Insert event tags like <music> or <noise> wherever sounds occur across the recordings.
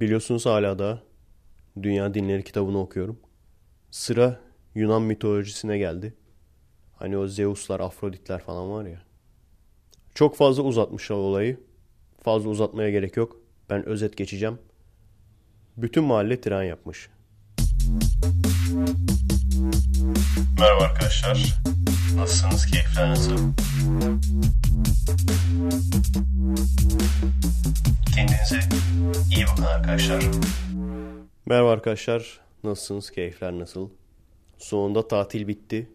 Biliyorsunuz hala da Dünya Dinleri kitabını okuyorum. Sıra Yunan mitolojisine geldi. Hani o Zeus'lar, Afroditler falan var ya. Çok fazla uzatmışlar olayı. Fazla uzatmaya gerek yok. Ben özet geçeceğim. Bütün mahalle tren yapmış. Merhaba arkadaşlar. Nasılsınız? Keyifler nasıl? Kendinize iyi bakın arkadaşlar. Merhaba arkadaşlar. Nasılsınız? Keyifler nasıl? Sonunda tatil bitti.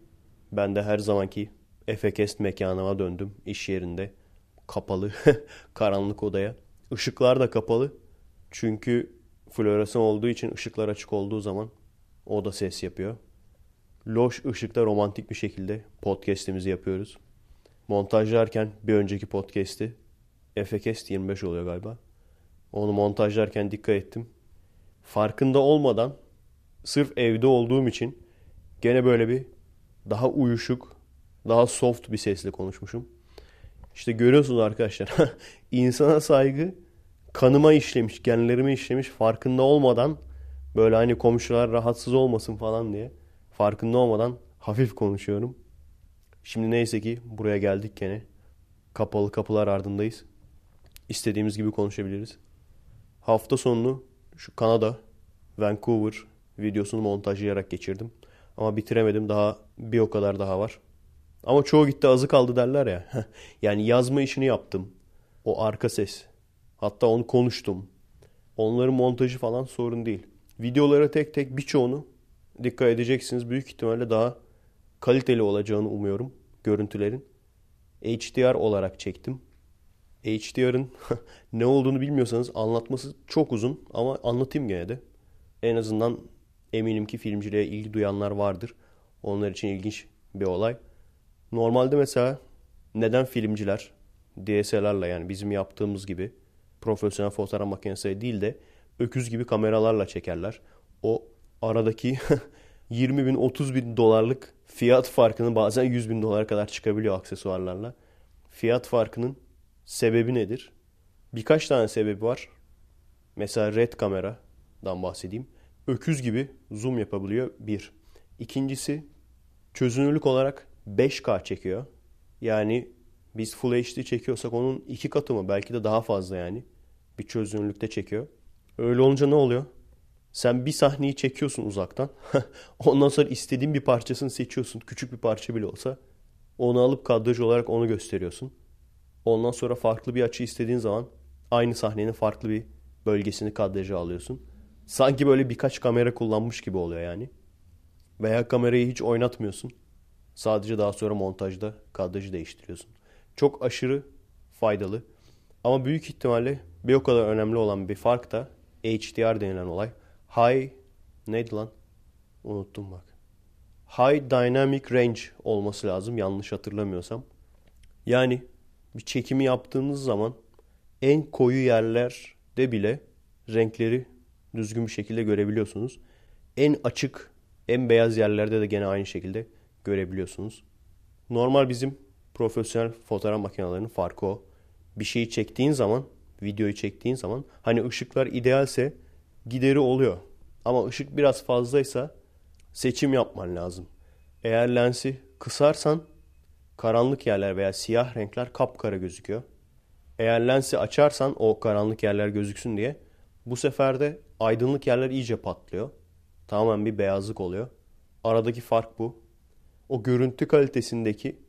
Ben de her zamanki Efekest mekanıma döndüm. iş yerinde. Kapalı. <laughs> Karanlık odaya. Işıklar da kapalı. Çünkü floresan olduğu için ışıklar açık olduğu zaman o da ses yapıyor. Loş ışıkta romantik bir şekilde podcast'imizi yapıyoruz. Montajlarken bir önceki podcast'i Efekest 25 oluyor galiba. Onu montajlarken dikkat ettim. Farkında olmadan sırf evde olduğum için gene böyle bir daha uyuşuk, daha soft bir sesle konuşmuşum. İşte görüyorsunuz arkadaşlar. <laughs> insana saygı kanıma işlemiş, genlerime işlemiş farkında olmadan böyle hani komşular rahatsız olmasın falan diye farkında olmadan hafif konuşuyorum. Şimdi neyse ki buraya geldik gene. Kapalı kapılar ardındayız. İstediğimiz gibi konuşabiliriz. Hafta sonunu şu Kanada, Vancouver videosunu montajlayarak geçirdim. Ama bitiremedim. Daha bir o kadar daha var. Ama çoğu gitti azı kaldı derler ya. yani yazma işini yaptım. O arka ses. Hatta onu konuştum. Onların montajı falan sorun değil. Videolara tek tek birçoğunu dikkat edeceksiniz. Büyük ihtimalle daha kaliteli olacağını umuyorum görüntülerin. HDR olarak çektim. HDR'ın <laughs> ne olduğunu bilmiyorsanız anlatması çok uzun ama anlatayım gene de. En azından eminim ki filmciliğe ilgi duyanlar vardır. Onlar için ilginç bir olay. Normalde mesela neden filmciler DSLR'la yani bizim yaptığımız gibi profesyonel fotoğraf makinesi değil de öküz gibi kameralarla çekerler. O aradaki <laughs> 20 bin 30 bin dolarlık fiyat farkının bazen 100 bin dolara kadar çıkabiliyor aksesuarlarla. Fiyat farkının sebebi nedir? Birkaç tane sebebi var. Mesela red kameradan bahsedeyim. Öküz gibi zoom yapabiliyor bir. İkincisi çözünürlük olarak 5K çekiyor. Yani biz Full HD çekiyorsak onun iki katı mı belki de daha fazla yani. Bir çözünürlükte çekiyor. Öyle olunca ne oluyor? Sen bir sahneyi çekiyorsun uzaktan. <laughs> Ondan sonra istediğin bir parçasını seçiyorsun. Küçük bir parça bile olsa. Onu alıp kadraj olarak onu gösteriyorsun. Ondan sonra farklı bir açı istediğin zaman aynı sahnenin farklı bir bölgesini kadraja alıyorsun. Sanki böyle birkaç kamera kullanmış gibi oluyor yani. Veya kamerayı hiç oynatmıyorsun. Sadece daha sonra montajda kadrajı değiştiriyorsun. Çok aşırı faydalı. Ama büyük ihtimalle bir o kadar önemli olan bir fark da HDR denilen olay. High neydi lan? Unuttum bak. High Dynamic Range olması lazım yanlış hatırlamıyorsam. Yani bir çekimi yaptığınız zaman en koyu yerlerde bile renkleri düzgün bir şekilde görebiliyorsunuz. En açık, en beyaz yerlerde de gene aynı şekilde görebiliyorsunuz. Normal bizim profesyonel fotoğraf makinelerinin farkı o. Bir şeyi çektiğin zaman, videoyu çektiğin zaman hani ışıklar idealse gideri oluyor. Ama ışık biraz fazlaysa seçim yapman lazım. Eğer lensi kısarsan karanlık yerler veya siyah renkler kapkara gözüküyor. Eğer lensi açarsan o karanlık yerler gözüksün diye bu sefer de aydınlık yerler iyice patlıyor. Tamamen bir beyazlık oluyor. Aradaki fark bu. O görüntü kalitesindeki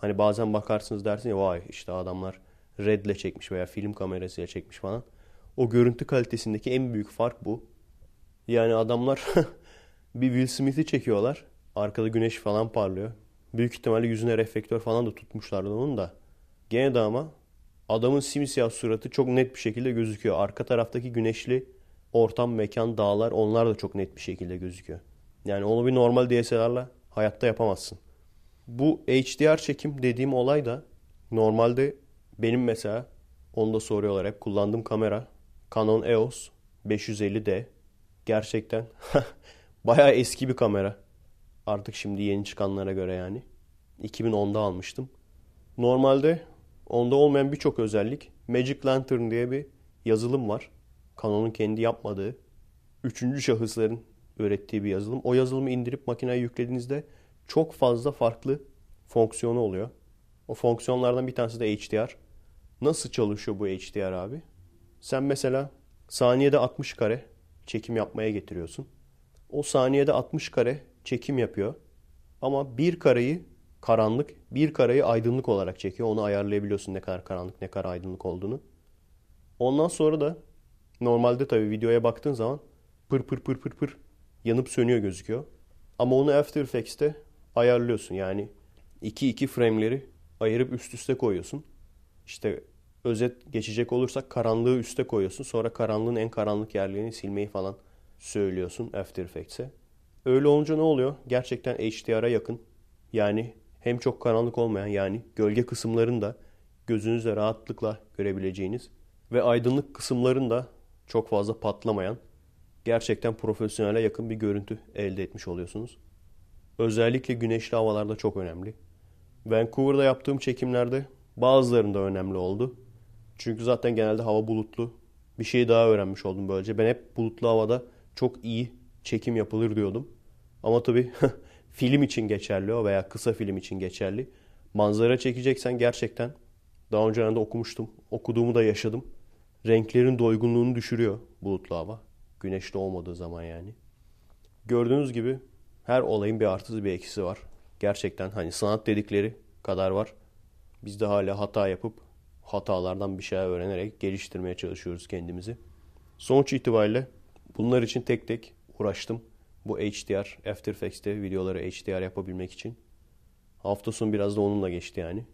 hani bazen bakarsınız dersin ya vay işte adamlar redle çekmiş veya film kamerasıyla çekmiş falan. O görüntü kalitesindeki en büyük fark bu. Yani adamlar <laughs> bir Will Smith'i çekiyorlar. Arkada güneş falan parlıyor. Büyük ihtimalle yüzüne reflektör falan da tutmuşlardı onun da. Gene de ama adamın simsiyah suratı çok net bir şekilde gözüküyor. Arka taraftaki güneşli ortam, mekan, dağlar onlar da çok net bir şekilde gözüküyor. Yani onu bir normal DSLR'la hayatta yapamazsın. Bu HDR çekim dediğim olay da normalde benim mesela onu da soruyorlar hep kullandığım kamera Canon EOS 550D. Gerçekten <laughs> bayağı eski bir kamera. Artık şimdi yeni çıkanlara göre yani. 2010'da almıştım. Normalde onda olmayan birçok özellik Magic Lantern diye bir yazılım var. Canon'un kendi yapmadığı, üçüncü şahısların ürettiği bir yazılım. O yazılımı indirip makineye yüklediğinizde çok fazla farklı fonksiyonu oluyor. O fonksiyonlardan bir tanesi de HDR. Nasıl çalışıyor bu HDR abi? Sen mesela saniyede 60 kare çekim yapmaya getiriyorsun. O saniyede 60 kare çekim yapıyor. Ama bir kareyi karanlık, bir kareyi aydınlık olarak çekiyor. Onu ayarlayabiliyorsun ne kadar karanlık, ne kadar aydınlık olduğunu. Ondan sonra da normalde tabii videoya baktığın zaman pır pır pır pır pır yanıp sönüyor gözüküyor. Ama onu After Effects'te ayarlıyorsun. Yani 2-2 frame'leri ayırıp üst üste koyuyorsun. İşte özet geçecek olursak karanlığı üste koyuyorsun. Sonra karanlığın en karanlık yerlerini silmeyi falan söylüyorsun After Effects'e. Öyle olunca ne oluyor? Gerçekten HDR'a yakın. Yani hem çok karanlık olmayan yani gölge kısımlarını da gözünüzle rahatlıkla görebileceğiniz ve aydınlık kısımların da çok fazla patlamayan gerçekten profesyonele yakın bir görüntü elde etmiş oluyorsunuz. Özellikle güneşli havalarda çok önemli. Vancouver'da yaptığım çekimlerde bazılarında önemli oldu. Çünkü zaten genelde hava bulutlu. Bir şey daha öğrenmiş oldum böylece. Ben hep bulutlu havada çok iyi çekim yapılır diyordum. Ama tabii <laughs> film için geçerli o veya kısa film için geçerli. Manzara çekeceksen gerçekten daha önce de okumuştum. Okuduğumu da yaşadım. Renklerin doygunluğunu düşürüyor bulutlu hava. Güneşli olmadığı zaman yani. Gördüğünüz gibi her olayın bir artısı bir eksisi var. Gerçekten hani sanat dedikleri kadar var. Biz de hala hata yapıp hatalardan bir şeyler öğrenerek geliştirmeye çalışıyoruz kendimizi. Sonuç itibariyle bunlar için tek tek uğraştım. Bu HDR, After Effects'te videoları HDR yapabilmek için. Hafta sonu biraz da onunla geçti yani.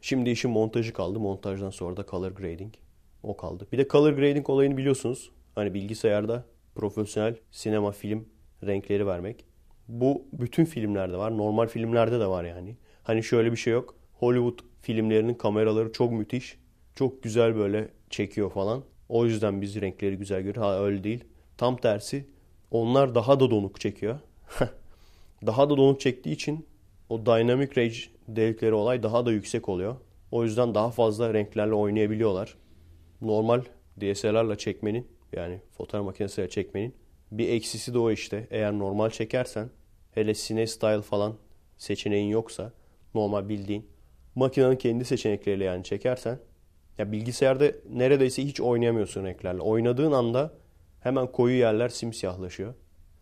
Şimdi işin montajı kaldı. Montajdan sonra da color grading. O kaldı. Bir de color grading olayını biliyorsunuz. Hani bilgisayarda profesyonel sinema film renkleri vermek. Bu bütün filmlerde var. Normal filmlerde de var yani. Hani şöyle bir şey yok. Hollywood filmlerinin kameraları çok müthiş. Çok güzel böyle çekiyor falan. O yüzden biz renkleri güzel görüyoruz. Ha öyle değil. Tam tersi onlar daha da donuk çekiyor. <laughs> daha da donuk çektiği için o dynamic range dedikleri olay daha da yüksek oluyor. O yüzden daha fazla renklerle oynayabiliyorlar. Normal DSLR'la çekmenin yani fotoğraf makinesiyle çekmenin bir eksisi de o işte. Eğer normal çekersen hele Cine Style falan seçeneğin yoksa normal bildiğin makinenin kendi seçenekleriyle yani çekersen ya bilgisayarda neredeyse hiç oynayamıyorsun renklerle. Oynadığın anda hemen koyu yerler simsiyahlaşıyor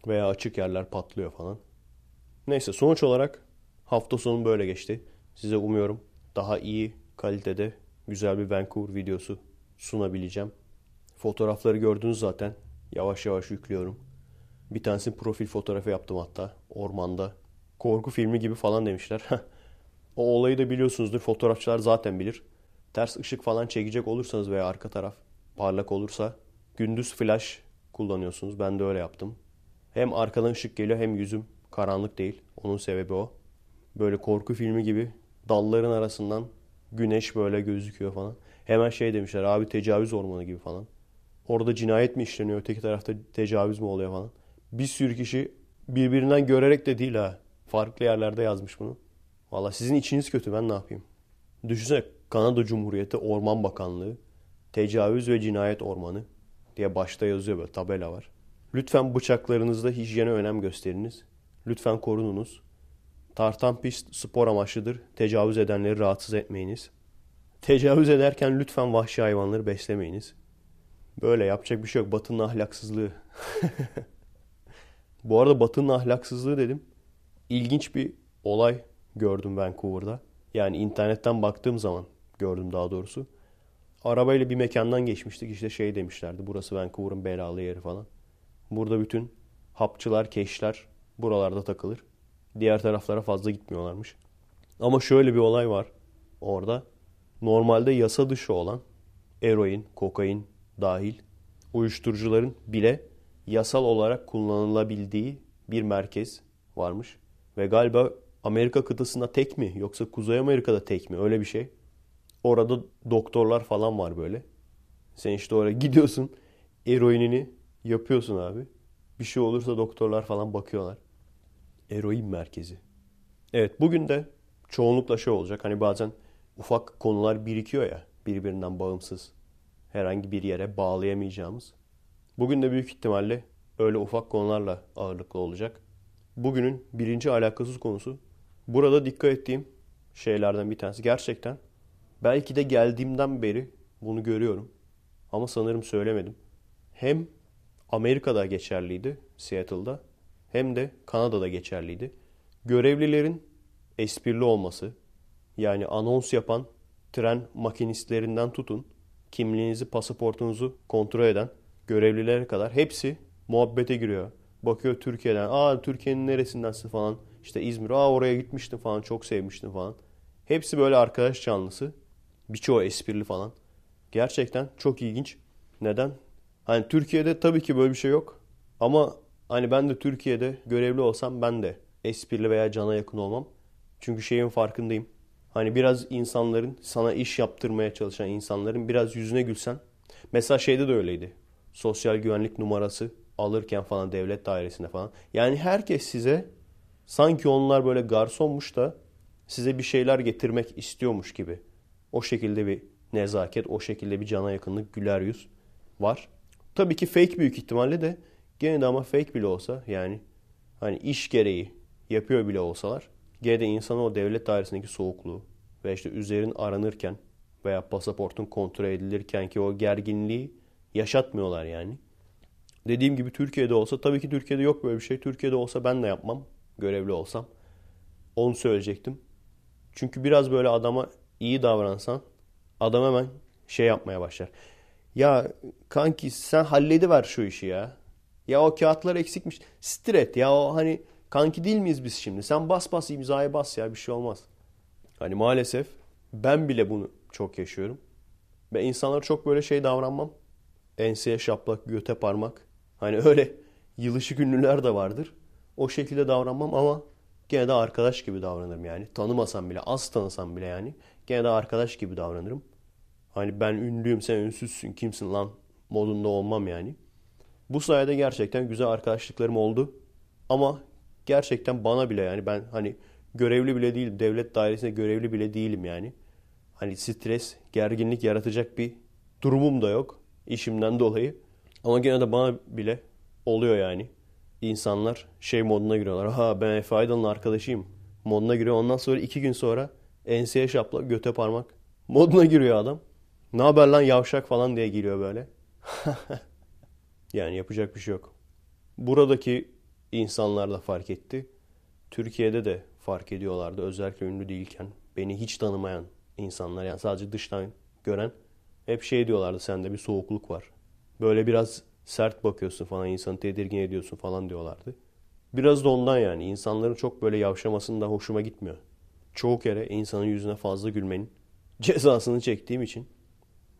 veya açık yerler patlıyor falan. Neyse sonuç olarak hafta sonu böyle geçti. Size umuyorum daha iyi kalitede güzel bir Vancouver videosu sunabileceğim. Fotoğrafları gördünüz zaten. Yavaş yavaş yüklüyorum. Bir tanesinin profil fotoğrafı yaptım hatta ormanda. Korku filmi gibi falan demişler. <laughs> o olayı da biliyorsunuzdur. Fotoğrafçılar zaten bilir. Ters ışık falan çekecek olursanız veya arka taraf parlak olursa gündüz flash kullanıyorsunuz. Ben de öyle yaptım. Hem arkadan ışık geliyor hem yüzüm karanlık değil. Onun sebebi o. Böyle korku filmi gibi dalların arasından güneş böyle gözüküyor falan. Hemen şey demişler abi tecavüz ormanı gibi falan. Orada cinayet mi işleniyor öteki tarafta tecavüz mü oluyor falan. Bir sürü kişi birbirinden görerek de değil ha. Farklı yerlerde yazmış bunu. Valla sizin içiniz kötü ben ne yapayım. Düşünsene Kanada Cumhuriyeti Orman Bakanlığı tecavüz ve cinayet ormanı diye başta yazıyor böyle tabela var. Lütfen bıçaklarınızda hijyene önem gösteriniz. Lütfen korununuz. Tartan pist spor amaçlıdır. Tecavüz edenleri rahatsız etmeyiniz. Tecavüz ederken lütfen vahşi hayvanları beslemeyiniz. Böyle yapacak bir şey yok. Batı'nın ahlaksızlığı. <laughs> Bu arada Batı'nın ahlaksızlığı dedim. İlginç bir olay gördüm Vancouver'da. Yani internetten baktığım zaman gördüm daha doğrusu. Arabayla bir mekandan geçmiştik işte şey demişlerdi. Burası Vancouver'ın belalı yeri falan. Burada bütün hapçılar, keşler buralarda takılır. Diğer taraflara fazla gitmiyorlarmış. Ama şöyle bir olay var orada. Normalde yasa dışı olan eroin, kokain dahil uyuşturucuların bile yasal olarak kullanılabildiği bir merkez varmış. Ve galiba Amerika kıtasında tek mi yoksa Kuzey Amerika'da tek mi öyle bir şey. Orada doktorlar falan var böyle. Sen işte oraya gidiyorsun eroinini yapıyorsun abi. Bir şey olursa doktorlar falan bakıyorlar. Eroin merkezi. Evet bugün de çoğunlukla şey olacak. Hani bazen ufak konular birikiyor ya birbirinden bağımsız. Herhangi bir yere bağlayamayacağımız. Bugün de büyük ihtimalle öyle ufak konularla ağırlıklı olacak. Bugünün birinci alakasız konusu burada dikkat ettiğim şeylerden bir tanesi. Gerçekten belki de geldiğimden beri bunu görüyorum. Ama sanırım söylemedim. Hem Amerika'da geçerliydi Seattle'da hem de Kanada'da geçerliydi. Görevlilerin esprili olması yani anons yapan tren makinistlerinden tutun kimliğinizi pasaportunuzu kontrol eden görevlilere kadar hepsi muhabbete giriyor. Bakıyor Türkiye'den. Aa Türkiye'nin neresindensin falan. İşte İzmir. Aa oraya gitmiştim falan. Çok sevmiştim falan. Hepsi böyle arkadaş canlısı. Birçoğu esprili falan. Gerçekten çok ilginç. Neden? Hani Türkiye'de tabii ki böyle bir şey yok. Ama hani ben de Türkiye'de görevli olsam ben de esprili veya cana yakın olmam. Çünkü şeyin farkındayım. Hani biraz insanların sana iş yaptırmaya çalışan insanların biraz yüzüne gülsen. Mesela şeyde de öyleydi. Sosyal güvenlik numarası alırken falan devlet dairesinde falan. Yani herkes size sanki onlar böyle garsonmuş da size bir şeyler getirmek istiyormuş gibi. O şekilde bir nezaket, o şekilde bir cana yakınlık, güler yüz var. Tabii ki fake büyük ihtimalle de gene de ama fake bile olsa yani hani iş gereği yapıyor bile olsalar gene de insanın o devlet dairesindeki soğukluğu ve işte üzerin aranırken veya pasaportun kontrol edilirken ki o gerginliği yaşatmıyorlar yani. Dediğim gibi Türkiye'de olsa tabii ki Türkiye'de yok böyle bir şey. Türkiye'de olsa ben de yapmam görevli olsam. Onu söyleyecektim. Çünkü biraz böyle adama iyi davransan adam hemen şey yapmaya başlar. Ya kanki sen hallediver şu işi ya. Ya o kağıtlar eksikmiş. Stret ya o hani kanki değil miyiz biz şimdi? Sen bas bas imzayı bas ya bir şey olmaz. Hani maalesef ben bile bunu çok yaşıyorum. Ve insanlar çok böyle şey davranmam. Enseye şaplak, göte parmak. Hani öyle yılışık ünlüler de vardır. O şekilde davranmam ama gene de arkadaş gibi davranırım yani. Tanımasam bile, az tanısam bile yani. Gene de arkadaş gibi davranırım. Hani ben ünlüyüm sen ünsüzsün kimsin lan modunda olmam yani. Bu sayede gerçekten güzel arkadaşlıklarım oldu. Ama gerçekten bana bile yani ben hani görevli bile değilim. Devlet dairesinde görevli bile değilim yani. Hani stres, gerginlik yaratacak bir durumum da yok işimden dolayı. Ama gene de bana bile oluyor yani. İnsanlar şey moduna giriyorlar. Ha ben Efe Aydın'ın arkadaşıyım moduna giriyor. Ondan sonra iki gün sonra enseye şapla göte parmak moduna giriyor adam. Ne haber lan yavşak falan diye giriyor böyle. <laughs> yani yapacak bir şey yok. Buradaki insanlar da fark etti. Türkiye'de de fark ediyorlardı. Özellikle ünlü değilken. Beni hiç tanımayan insanlar yani sadece dıştan gören hep şey diyorlardı sende bir soğukluk var. Böyle biraz sert bakıyorsun falan insanı tedirgin ediyorsun falan diyorlardı. Biraz da ondan yani insanların çok böyle yavşamasında hoşuma gitmiyor. Çoğu kere insanın yüzüne fazla gülmenin cezasını çektiğim için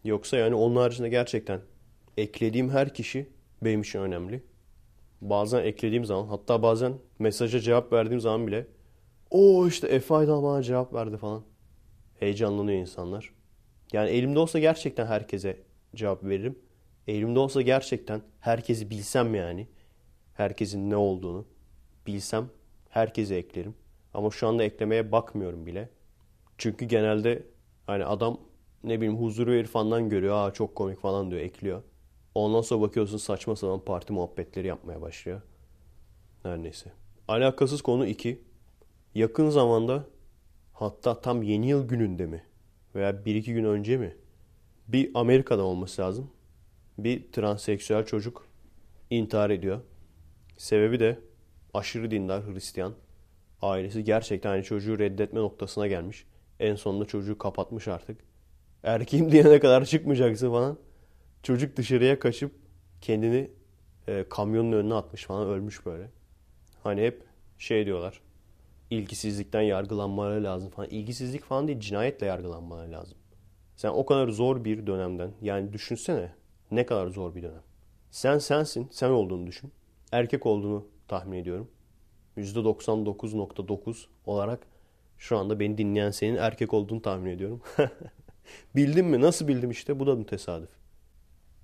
Yoksa yani onun haricinde gerçekten eklediğim her kişi benim için önemli. Bazen eklediğim zaman hatta bazen mesaja cevap verdiğim zaman bile o işte Efe Aydal bana cevap verdi falan. Heyecanlanıyor insanlar. Yani elimde olsa gerçekten herkese cevap veririm. Elimde olsa gerçekten herkesi bilsem yani. Herkesin ne olduğunu bilsem herkese eklerim. Ama şu anda eklemeye bakmıyorum bile. Çünkü genelde hani adam ne bileyim huzuru irfandan görüyor. Aa çok komik falan diyor ekliyor. Ondan sonra bakıyorsun saçma sapan parti muhabbetleri yapmaya başlıyor. Her neyse. Alakasız konu 2. Yakın zamanda hatta tam yeni yıl gününde mi veya 1-2 gün önce mi bir Amerika'da olması lazım. Bir transseksüel çocuk intihar ediyor. Sebebi de aşırı dindar Hristiyan. Ailesi gerçekten hani çocuğu reddetme noktasına gelmiş. En sonunda çocuğu kapatmış artık. Erkeğim diyene kadar çıkmayacaksın falan. Çocuk dışarıya kaçıp kendini e, kamyonun önüne atmış falan ölmüş böyle. Hani hep şey diyorlar. İlgisizlikten yargılanmaları lazım falan. İlgisizlik falan değil cinayetle yargılanmaları lazım. Sen o kadar zor bir dönemden yani düşünsene ne kadar zor bir dönem. Sen sensin, sen olduğunu düşün. Erkek olduğunu tahmin ediyorum. %99.9 olarak şu anda beni dinleyen senin erkek olduğunu tahmin ediyorum. <laughs> Bildim mi? Nasıl bildim işte? Bu da mı tesadüf?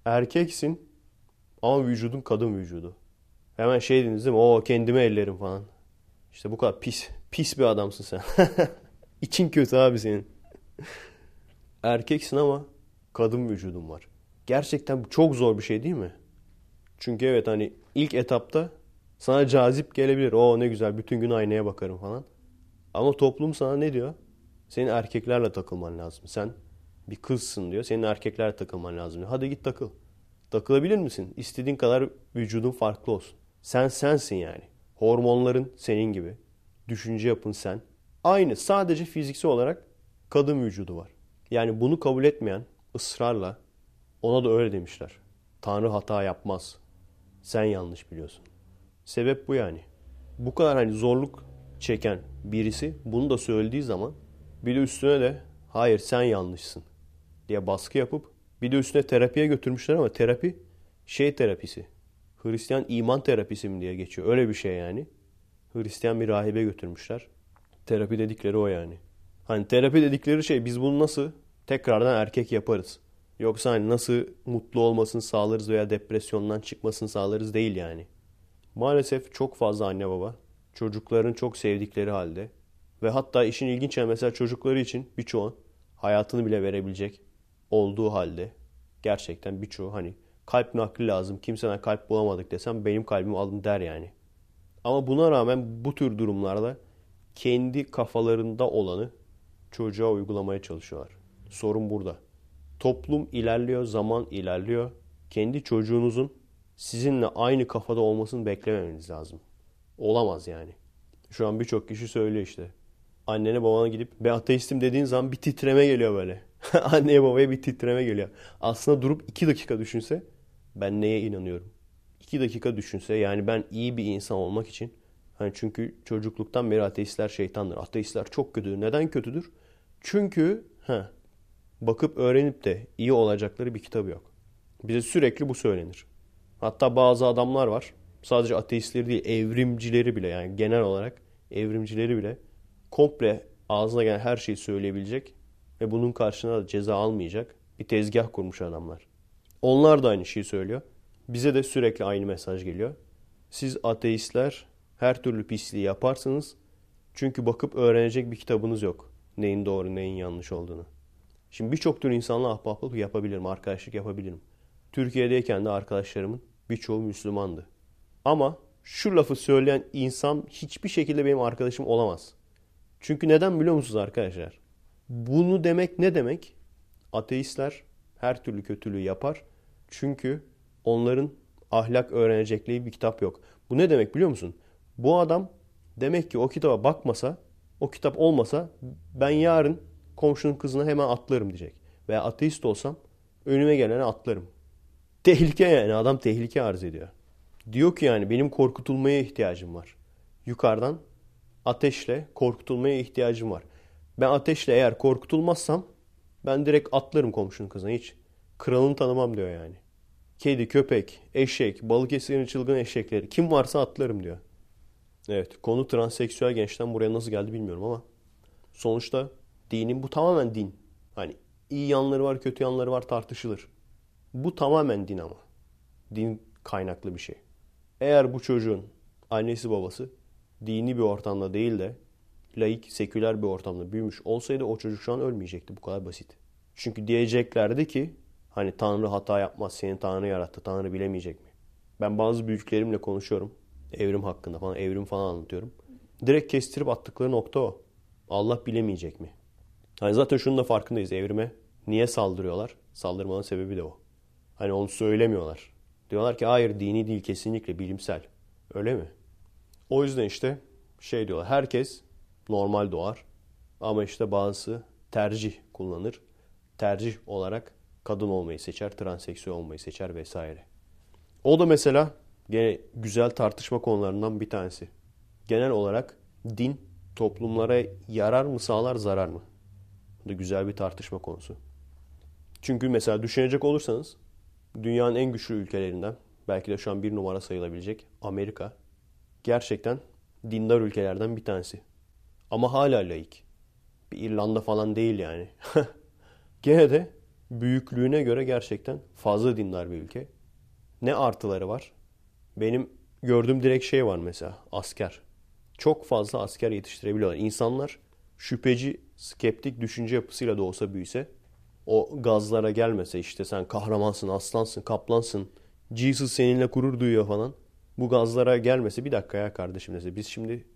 Erkeksin ama vücudun kadın vücudu. Hemen şey dediniz değil mi? O kendime ellerim falan. İşte bu kadar pis. Pis bir adamsın sen. <laughs> İçin kötü abi senin. Erkeksin ama kadın vücudun var. Gerçekten çok zor bir şey değil mi? Çünkü evet hani ilk etapta sana cazip gelebilir. O ne güzel bütün gün aynaya bakarım falan. Ama toplum sana ne diyor? Senin erkeklerle takılman lazım. Sen bir kızsın diyor. Senin erkeklerle takılman lazım diyor. Hadi git takıl. Takılabilir misin? İstediğin kadar vücudun farklı olsun. Sen sensin yani. Hormonların senin gibi. Düşünce yapın sen. Aynı sadece fiziksel olarak kadın vücudu var. Yani bunu kabul etmeyen ısrarla ona da öyle demişler. Tanrı hata yapmaz. Sen yanlış biliyorsun. Sebep bu yani. Bu kadar hani zorluk çeken birisi bunu da söylediği zaman bir de üstüne de hayır sen yanlışsın diye baskı yapıp bir de üstüne terapiye götürmüşler ama terapi şey terapisi. Hristiyan iman terapisi mi diye geçiyor. Öyle bir şey yani. Hristiyan bir rahibe götürmüşler. Terapi dedikleri o yani. Hani terapi dedikleri şey biz bunu nasıl tekrardan erkek yaparız. Yoksa hani nasıl mutlu olmasını sağlarız veya depresyondan çıkmasını sağlarız değil yani. Maalesef çok fazla anne baba çocukların çok sevdikleri halde ve hatta işin ilginç yani mesela çocukları için birçoğu hayatını bile verebilecek olduğu halde gerçekten birçoğu hani kalp nakli lazım kimseden kalp bulamadık desem benim kalbimi alın der yani. Ama buna rağmen bu tür durumlarda kendi kafalarında olanı çocuğa uygulamaya çalışıyorlar. Sorun burada. Toplum ilerliyor, zaman ilerliyor. Kendi çocuğunuzun sizinle aynı kafada olmasını beklememeniz lazım. Olamaz yani. Şu an birçok kişi söylüyor işte. Annene babana gidip ben ateistim dediğin zaman bir titreme geliyor böyle. <laughs> Anneye babaya bir titreme geliyor. Aslında durup iki dakika düşünse ben neye inanıyorum? İki dakika düşünse yani ben iyi bir insan olmak için hani çünkü çocukluktan beri ateistler şeytandır. Ateistler çok kötüdür. Neden kötüdür? Çünkü ha bakıp öğrenip de iyi olacakları bir kitabı yok. Bize sürekli bu söylenir. Hatta bazı adamlar var. Sadece ateistleri değil, evrimcileri bile yani genel olarak evrimcileri bile komple ağzına gelen her şeyi söyleyebilecek ve bunun karşına da ceza almayacak bir tezgah kurmuş adamlar. Onlar da aynı şeyi söylüyor. Bize de sürekli aynı mesaj geliyor. Siz ateistler her türlü pisliği yaparsınız. Çünkü bakıp öğrenecek bir kitabınız yok. Neyin doğru, neyin yanlış olduğunu. Şimdi birçok tür insanla ahbaplık yapabilirim, arkadaşlık yapabilirim. Türkiye'deyken de arkadaşlarımın birçoğu Müslümandı. Ama şu lafı söyleyen insan hiçbir şekilde benim arkadaşım olamaz. Çünkü neden biliyor musunuz arkadaşlar? Bunu demek ne demek? Ateistler her türlü kötülüğü yapar. Çünkü onların ahlak öğrenecekleri bir kitap yok. Bu ne demek biliyor musun? Bu adam demek ki o kitaba bakmasa, o kitap olmasa ben yarın komşunun kızına hemen atlarım diyecek. Veya ateist olsam önüme gelene atlarım. Tehlike yani adam tehlike arz ediyor. Diyor ki yani benim korkutulmaya ihtiyacım var. Yukarıdan ateşle korkutulmaya ihtiyacım var. Ben ateşle eğer korkutulmazsam ben direkt atlarım komşunun kızına hiç. Kralını tanımam diyor yani. Kedi, köpek, eşek, Balıkesir'in çılgın eşekleri kim varsa atlarım diyor. Evet konu transseksüel gençten buraya nasıl geldi bilmiyorum ama sonuçta dinin bu tamamen din. Hani iyi yanları var kötü yanları var tartışılır. Bu tamamen din ama. Din kaynaklı bir şey. Eğer bu çocuğun annesi babası dini bir ortamda değil de laik, seküler bir ortamda büyümüş olsaydı o çocuk şu an ölmeyecekti. Bu kadar basit. Çünkü diyeceklerdi ki hani Tanrı hata yapmaz, seni Tanrı yarattı, Tanrı bilemeyecek mi? Ben bazı büyüklerimle konuşuyorum. Evrim hakkında falan, evrim falan anlatıyorum. Direkt kestirip attıkları nokta o. Allah bilemeyecek mi? Hani zaten şunun da farkındayız evrime. Niye saldırıyorlar? Saldırmanın sebebi de o. Hani onu söylemiyorlar. Diyorlar ki hayır dini değil kesinlikle bilimsel. Öyle mi? O yüzden işte şey diyorlar. Herkes normal doğar. Ama işte bazısı tercih kullanır. Tercih olarak kadın olmayı seçer, transseksüel olmayı seçer vesaire. O da mesela gene güzel tartışma konularından bir tanesi. Genel olarak din toplumlara yarar mı sağlar zarar mı? Da güzel bir tartışma konusu. Çünkü mesela düşünecek olursanız dünyanın en güçlü ülkelerinden belki de şu an bir numara sayılabilecek Amerika gerçekten dindar ülkelerden bir tanesi. Ama hala laik. Bir İrlanda falan değil yani. <laughs> Gene de büyüklüğüne göre gerçekten fazla dindar bir ülke. Ne artıları var? Benim gördüğüm direkt şey var mesela asker. Çok fazla asker yetiştirebiliyorlar. İnsanlar şüpheci, skeptik düşünce yapısıyla da olsa büyüse o gazlara gelmese işte sen kahramansın, aslansın, kaplansın Jesus seninle gurur duyuyor falan. Bu gazlara gelmesi bir dakika ya kardeşim dese. Biz şimdi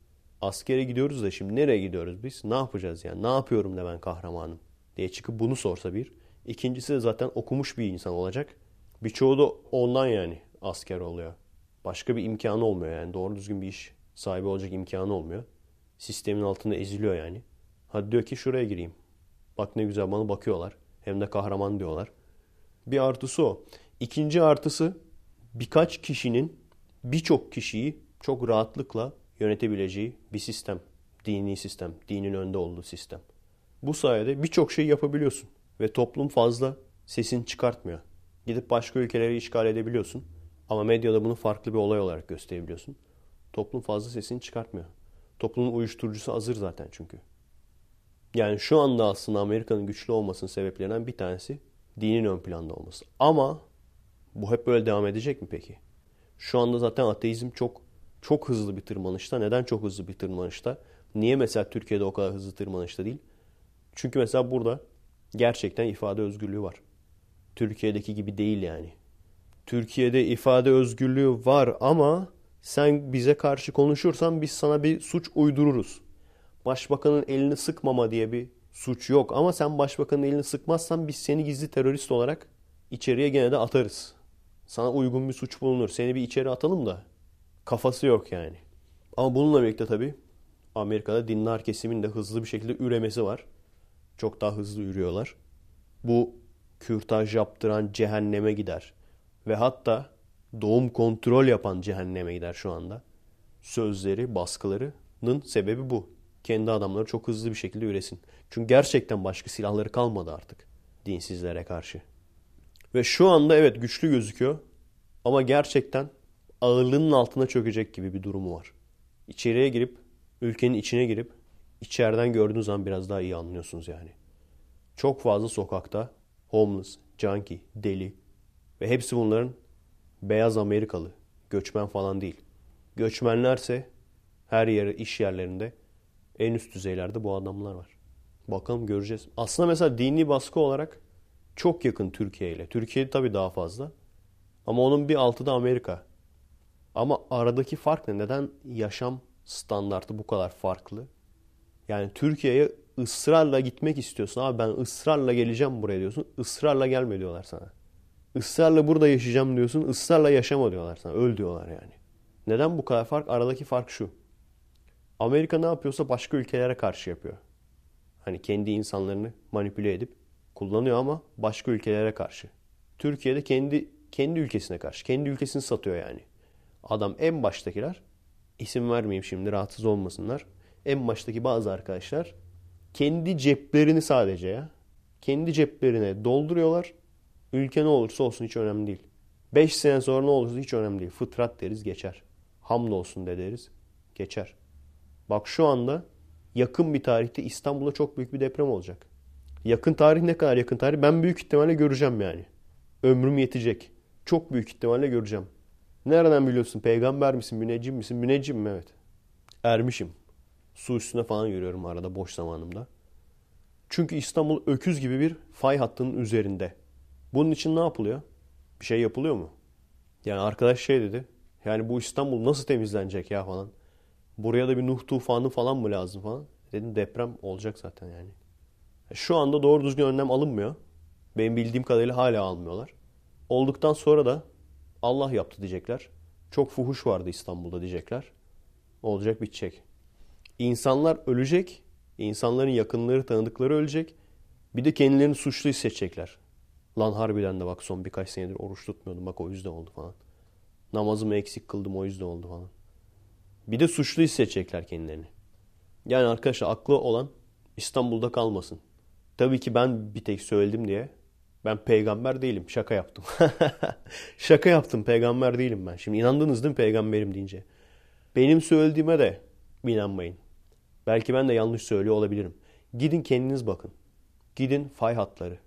askere gidiyoruz da şimdi nereye gidiyoruz biz? Ne yapacağız yani? Ne yapıyorum da ben kahramanım diye çıkıp bunu sorsa bir. İkincisi de zaten okumuş bir insan olacak. Birçoğu da ondan yani asker oluyor. Başka bir imkanı olmuyor yani. Doğru düzgün bir iş sahibi olacak imkanı olmuyor. Sistemin altında eziliyor yani. Hadi diyor ki şuraya gireyim. Bak ne güzel bana bakıyorlar. Hem de kahraman diyorlar. Bir artısı o. İkinci artısı birkaç kişinin birçok kişiyi çok rahatlıkla yönetebileceği bir sistem. Dini sistem. Dinin önde olduğu sistem. Bu sayede birçok şey yapabiliyorsun. Ve toplum fazla sesini çıkartmıyor. Gidip başka ülkeleri işgal edebiliyorsun. Ama medyada bunu farklı bir olay olarak gösterebiliyorsun. Toplum fazla sesini çıkartmıyor. Toplumun uyuşturucusu hazır zaten çünkü. Yani şu anda aslında Amerika'nın güçlü olmasının sebeplerinden bir tanesi dinin ön planda olması. Ama bu hep böyle devam edecek mi peki? Şu anda zaten ateizm çok çok hızlı bir tırmanışta. Neden çok hızlı bir tırmanışta? Niye mesela Türkiye'de o kadar hızlı tırmanışta değil? Çünkü mesela burada gerçekten ifade özgürlüğü var. Türkiye'deki gibi değil yani. Türkiye'de ifade özgürlüğü var ama sen bize karşı konuşursan biz sana bir suç uydururuz. Başbakanın elini sıkmama diye bir suç yok ama sen başbakanın elini sıkmazsan biz seni gizli terörist olarak içeriye gene de atarız. Sana uygun bir suç bulunur. Seni bir içeri atalım da kafası yok yani. Ama bununla birlikte tabii Amerika'da dindar kesimin de hızlı bir şekilde üremesi var. Çok daha hızlı ürüyorlar. Bu kürtaj yaptıran cehenneme gider. Ve hatta doğum kontrol yapan cehenneme gider şu anda. Sözleri, baskılarının sebebi bu. Kendi adamları çok hızlı bir şekilde üresin. Çünkü gerçekten başka silahları kalmadı artık dinsizlere karşı. Ve şu anda evet güçlü gözüküyor ama gerçekten ağırlığının altına çökecek gibi bir durumu var. İçeriye girip, ülkenin içine girip içeriden gördüğünüz zaman biraz daha iyi anlıyorsunuz yani. Çok fazla sokakta homeless, junkie, deli ve hepsi bunların beyaz Amerikalı, göçmen falan değil. Göçmenlerse her yeri, iş yerlerinde en üst düzeylerde bu adamlar var. Bakalım göreceğiz. Aslında mesela dini baskı olarak çok yakın Türkiye ile. Türkiye tabii daha fazla. Ama onun bir altı da Amerika. Ama aradaki fark ne? Neden yaşam standartı bu kadar farklı? Yani Türkiye'ye ısrarla gitmek istiyorsun. Abi ben ısrarla geleceğim buraya diyorsun. Israrla gelme diyorlar sana. Israrla burada yaşayacağım diyorsun. Israrla yaşama diyorlar sana. Öl diyorlar yani. Neden bu kadar fark? Aradaki fark şu. Amerika ne yapıyorsa başka ülkelere karşı yapıyor. Hani kendi insanlarını manipüle edip kullanıyor ama başka ülkelere karşı. Türkiye'de kendi kendi ülkesine karşı. Kendi ülkesini satıyor yani. Adam en baştakiler isim vermeyeyim şimdi rahatsız olmasınlar. En baştaki bazı arkadaşlar kendi ceplerini sadece ya. Kendi ceplerine dolduruyorlar. Ülke ne olursa olsun hiç önemli değil. 5 sene sonra ne olursa hiç önemli değil. Fıtrat deriz geçer. Hamdolsun de deriz geçer. Bak şu anda yakın bir tarihte İstanbul'da çok büyük bir deprem olacak. Yakın tarih ne kadar yakın tarih? Ben büyük ihtimalle göreceğim yani. Ömrüm yetecek. Çok büyük ihtimalle göreceğim. Nereden biliyorsun? Peygamber misin? Müneccim misin? Müneccim mi? Evet. Ermişim. Su üstüne falan yürüyorum arada boş zamanımda. Çünkü İstanbul öküz gibi bir fay hattının üzerinde. Bunun için ne yapılıyor? Bir şey yapılıyor mu? Yani arkadaş şey dedi. Yani bu İstanbul nasıl temizlenecek ya falan. Buraya da bir Nuh tufanı falan mı lazım falan. Dedim deprem olacak zaten yani. Şu anda doğru düzgün önlem alınmıyor. Benim bildiğim kadarıyla hala almıyorlar. Olduktan sonra da Allah yaptı diyecekler. Çok fuhuş vardı İstanbul'da diyecekler. Olacak bitecek. İnsanlar ölecek. İnsanların yakınları, tanıdıkları ölecek. Bir de kendilerini suçlu hissedecekler. Lan harbiden de bak son birkaç senedir oruç tutmuyordum. Bak o yüzden oldu falan. Namazımı eksik kıldım o yüzden oldu falan. Bir de suçlu hissedecekler kendilerini. Yani arkadaşlar aklı olan İstanbul'da kalmasın. Tabii ki ben bir tek söyledim diye ben peygamber değilim. Şaka yaptım. <laughs> Şaka yaptım. Peygamber değilim ben. Şimdi inandınız değil mi peygamberim deyince? Benim söylediğime de inanmayın. Belki ben de yanlış söylüyor olabilirim. Gidin kendiniz bakın. Gidin fay hatları.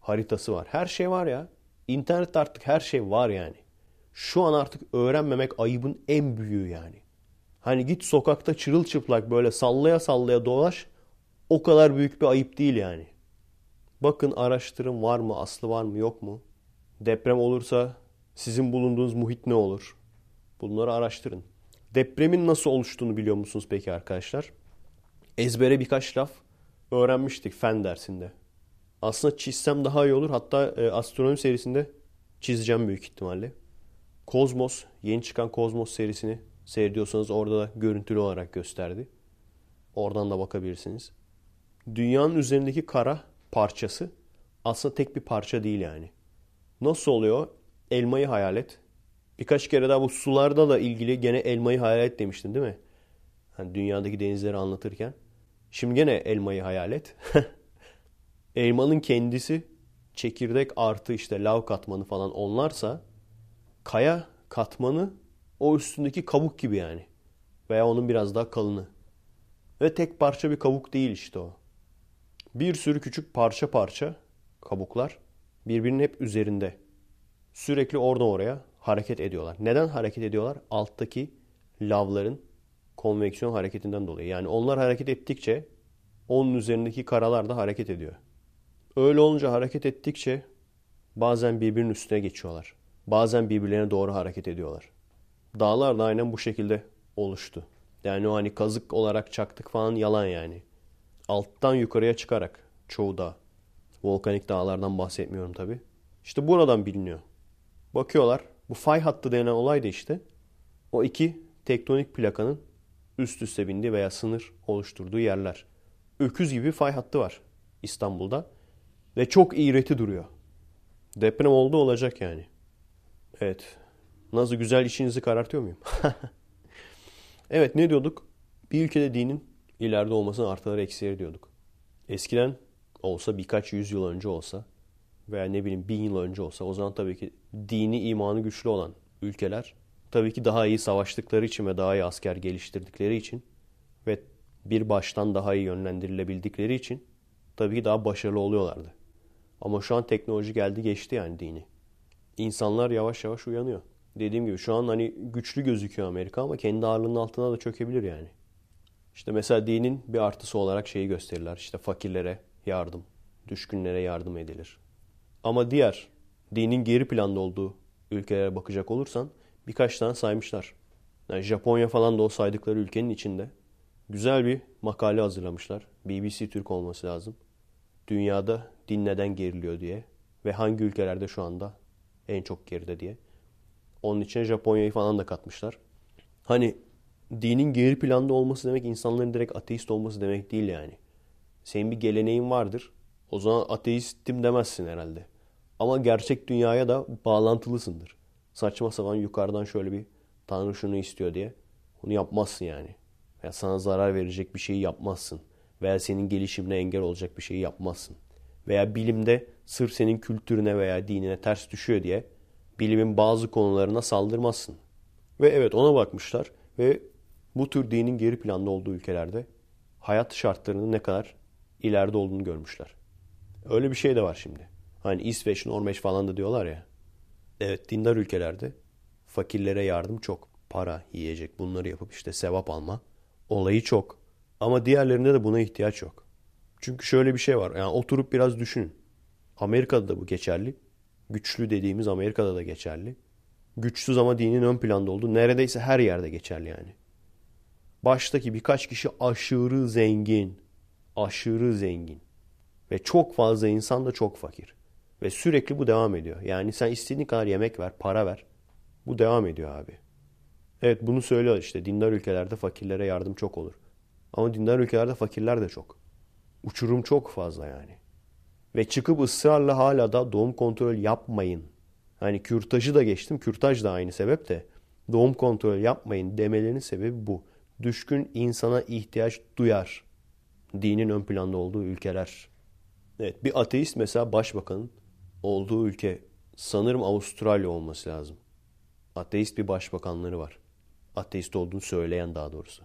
Haritası var. Her şey var ya. İnternette artık her şey var yani. Şu an artık öğrenmemek ayıbın en büyüğü yani. Hani git sokakta çırılçıplak böyle sallaya sallaya dolaş. O kadar büyük bir ayıp değil yani. Bakın araştırın var mı, aslı var mı, yok mu? Deprem olursa Sizin bulunduğunuz muhit ne olur? Bunları araştırın. Depremin nasıl oluştuğunu biliyor musunuz peki arkadaşlar? Ezbere birkaç laf öğrenmiştik fen dersinde. Aslında çizsem daha iyi olur. Hatta e, astronomi serisinde çizeceğim büyük ihtimalle. Kozmos, yeni çıkan Kozmos serisini seyrediyorsanız orada da görüntülü olarak gösterdi. Oradan da bakabilirsiniz. Dünyanın üzerindeki kara parçası aslında tek bir parça değil yani. Nasıl oluyor? Elmayı hayal et. Birkaç kere daha bu sularda da ilgili gene elmayı hayal et demiştin değil mi? Yani dünyadaki denizleri anlatırken. Şimdi gene elmayı hayal et. <laughs> Elmanın kendisi çekirdek artı işte lav katmanı falan onlarsa kaya katmanı o üstündeki kabuk gibi yani. Veya onun biraz daha kalını. Ve tek parça bir kabuk değil işte o. Bir sürü küçük parça parça kabuklar birbirinin hep üzerinde. Sürekli oradan oraya hareket ediyorlar. Neden hareket ediyorlar? Alttaki lavların konveksiyon hareketinden dolayı. Yani onlar hareket ettikçe onun üzerindeki karalar da hareket ediyor. Öyle olunca hareket ettikçe bazen birbirinin üstüne geçiyorlar. Bazen birbirlerine doğru hareket ediyorlar. Dağlar da aynen bu şekilde oluştu. Yani o hani kazık olarak çaktık falan yalan yani. Alttan yukarıya çıkarak çoğu dağ. Volkanik dağlardan bahsetmiyorum tabi. İşte buradan biliniyor. Bakıyorlar bu fay hattı denen olay da işte o iki tektonik plakanın üst üste bindiği veya sınır oluşturduğu yerler. Öküz gibi fay hattı var İstanbul'da. Ve çok iğreti duruyor. Deprem oldu olacak yani. Evet. Nasıl güzel işinizi karartıyor muyum? <laughs> evet ne diyorduk? Bir ülkede dinin ileride olmasının artıları eksileri diyorduk. Eskiden olsa birkaç yüzyıl önce olsa veya ne bileyim bin yıl önce olsa o zaman tabii ki dini imanı güçlü olan ülkeler tabii ki daha iyi savaştıkları için ve daha iyi asker geliştirdikleri için ve bir baştan daha iyi yönlendirilebildikleri için tabii ki daha başarılı oluyorlardı. Ama şu an teknoloji geldi geçti yani dini. İnsanlar yavaş yavaş uyanıyor. Dediğim gibi şu an hani güçlü gözüküyor Amerika ama kendi ağırlığının altına da çökebilir yani. İşte mesela dinin bir artısı olarak şeyi gösterirler. İşte fakirlere yardım, düşkünlere yardım edilir. Ama diğer dinin geri planda olduğu ülkelere bakacak olursan birkaç tane saymışlar. Yani Japonya falan da o saydıkları ülkenin içinde güzel bir makale hazırlamışlar. BBC Türk olması lazım. Dünyada din neden geriliyor diye ve hangi ülkelerde şu anda en çok geride diye. Onun için Japonya'yı falan da katmışlar. Hani dinin geri planda olması demek insanların direkt ateist olması demek değil yani. Senin bir geleneğin vardır. O zaman ateistim demezsin herhalde. Ama gerçek dünyaya da bağlantılısındır. Saçma sapan yukarıdan şöyle bir Tanrı şunu istiyor diye. Onu yapmazsın yani. Ya sana zarar verecek bir şeyi yapmazsın. Veya senin gelişimine engel olacak bir şeyi yapmazsın veya bilimde sırf senin kültürüne veya dinine ters düşüyor diye bilimin bazı konularına saldırmazsın. Ve evet ona bakmışlar ve bu tür dinin geri planda olduğu ülkelerde hayat şartlarının ne kadar ileride olduğunu görmüşler. Öyle bir şey de var şimdi. Hani İsveç, Norveç falan da diyorlar ya. Evet dindar ülkelerde fakirlere yardım çok. Para, yiyecek bunları yapıp işte sevap alma olayı çok. Ama diğerlerinde de buna ihtiyaç yok. Çünkü şöyle bir şey var. Yani oturup biraz düşünün. Amerika'da da bu geçerli. Güçlü dediğimiz Amerika'da da geçerli. Güçsüz ama dinin ön planda olduğu neredeyse her yerde geçerli yani. Baştaki birkaç kişi aşırı zengin. Aşırı zengin. Ve çok fazla insan da çok fakir. Ve sürekli bu devam ediyor. Yani sen istediğin kadar yemek ver, para ver. Bu devam ediyor abi. Evet bunu söylüyor işte. Dindar ülkelerde fakirlere yardım çok olur. Ama dindar ülkelerde fakirler de çok. Uçurum çok fazla yani. Ve çıkıp ısrarla hala da doğum kontrol yapmayın. Hani kürtajı da geçtim. Kürtaj da aynı sebep de. Doğum kontrol yapmayın demelerinin sebebi bu. Düşkün insana ihtiyaç duyar. Dinin ön planda olduğu ülkeler. Evet bir ateist mesela başbakanın olduğu ülke sanırım Avustralya olması lazım. Ateist bir başbakanları var. Ateist olduğunu söyleyen daha doğrusu.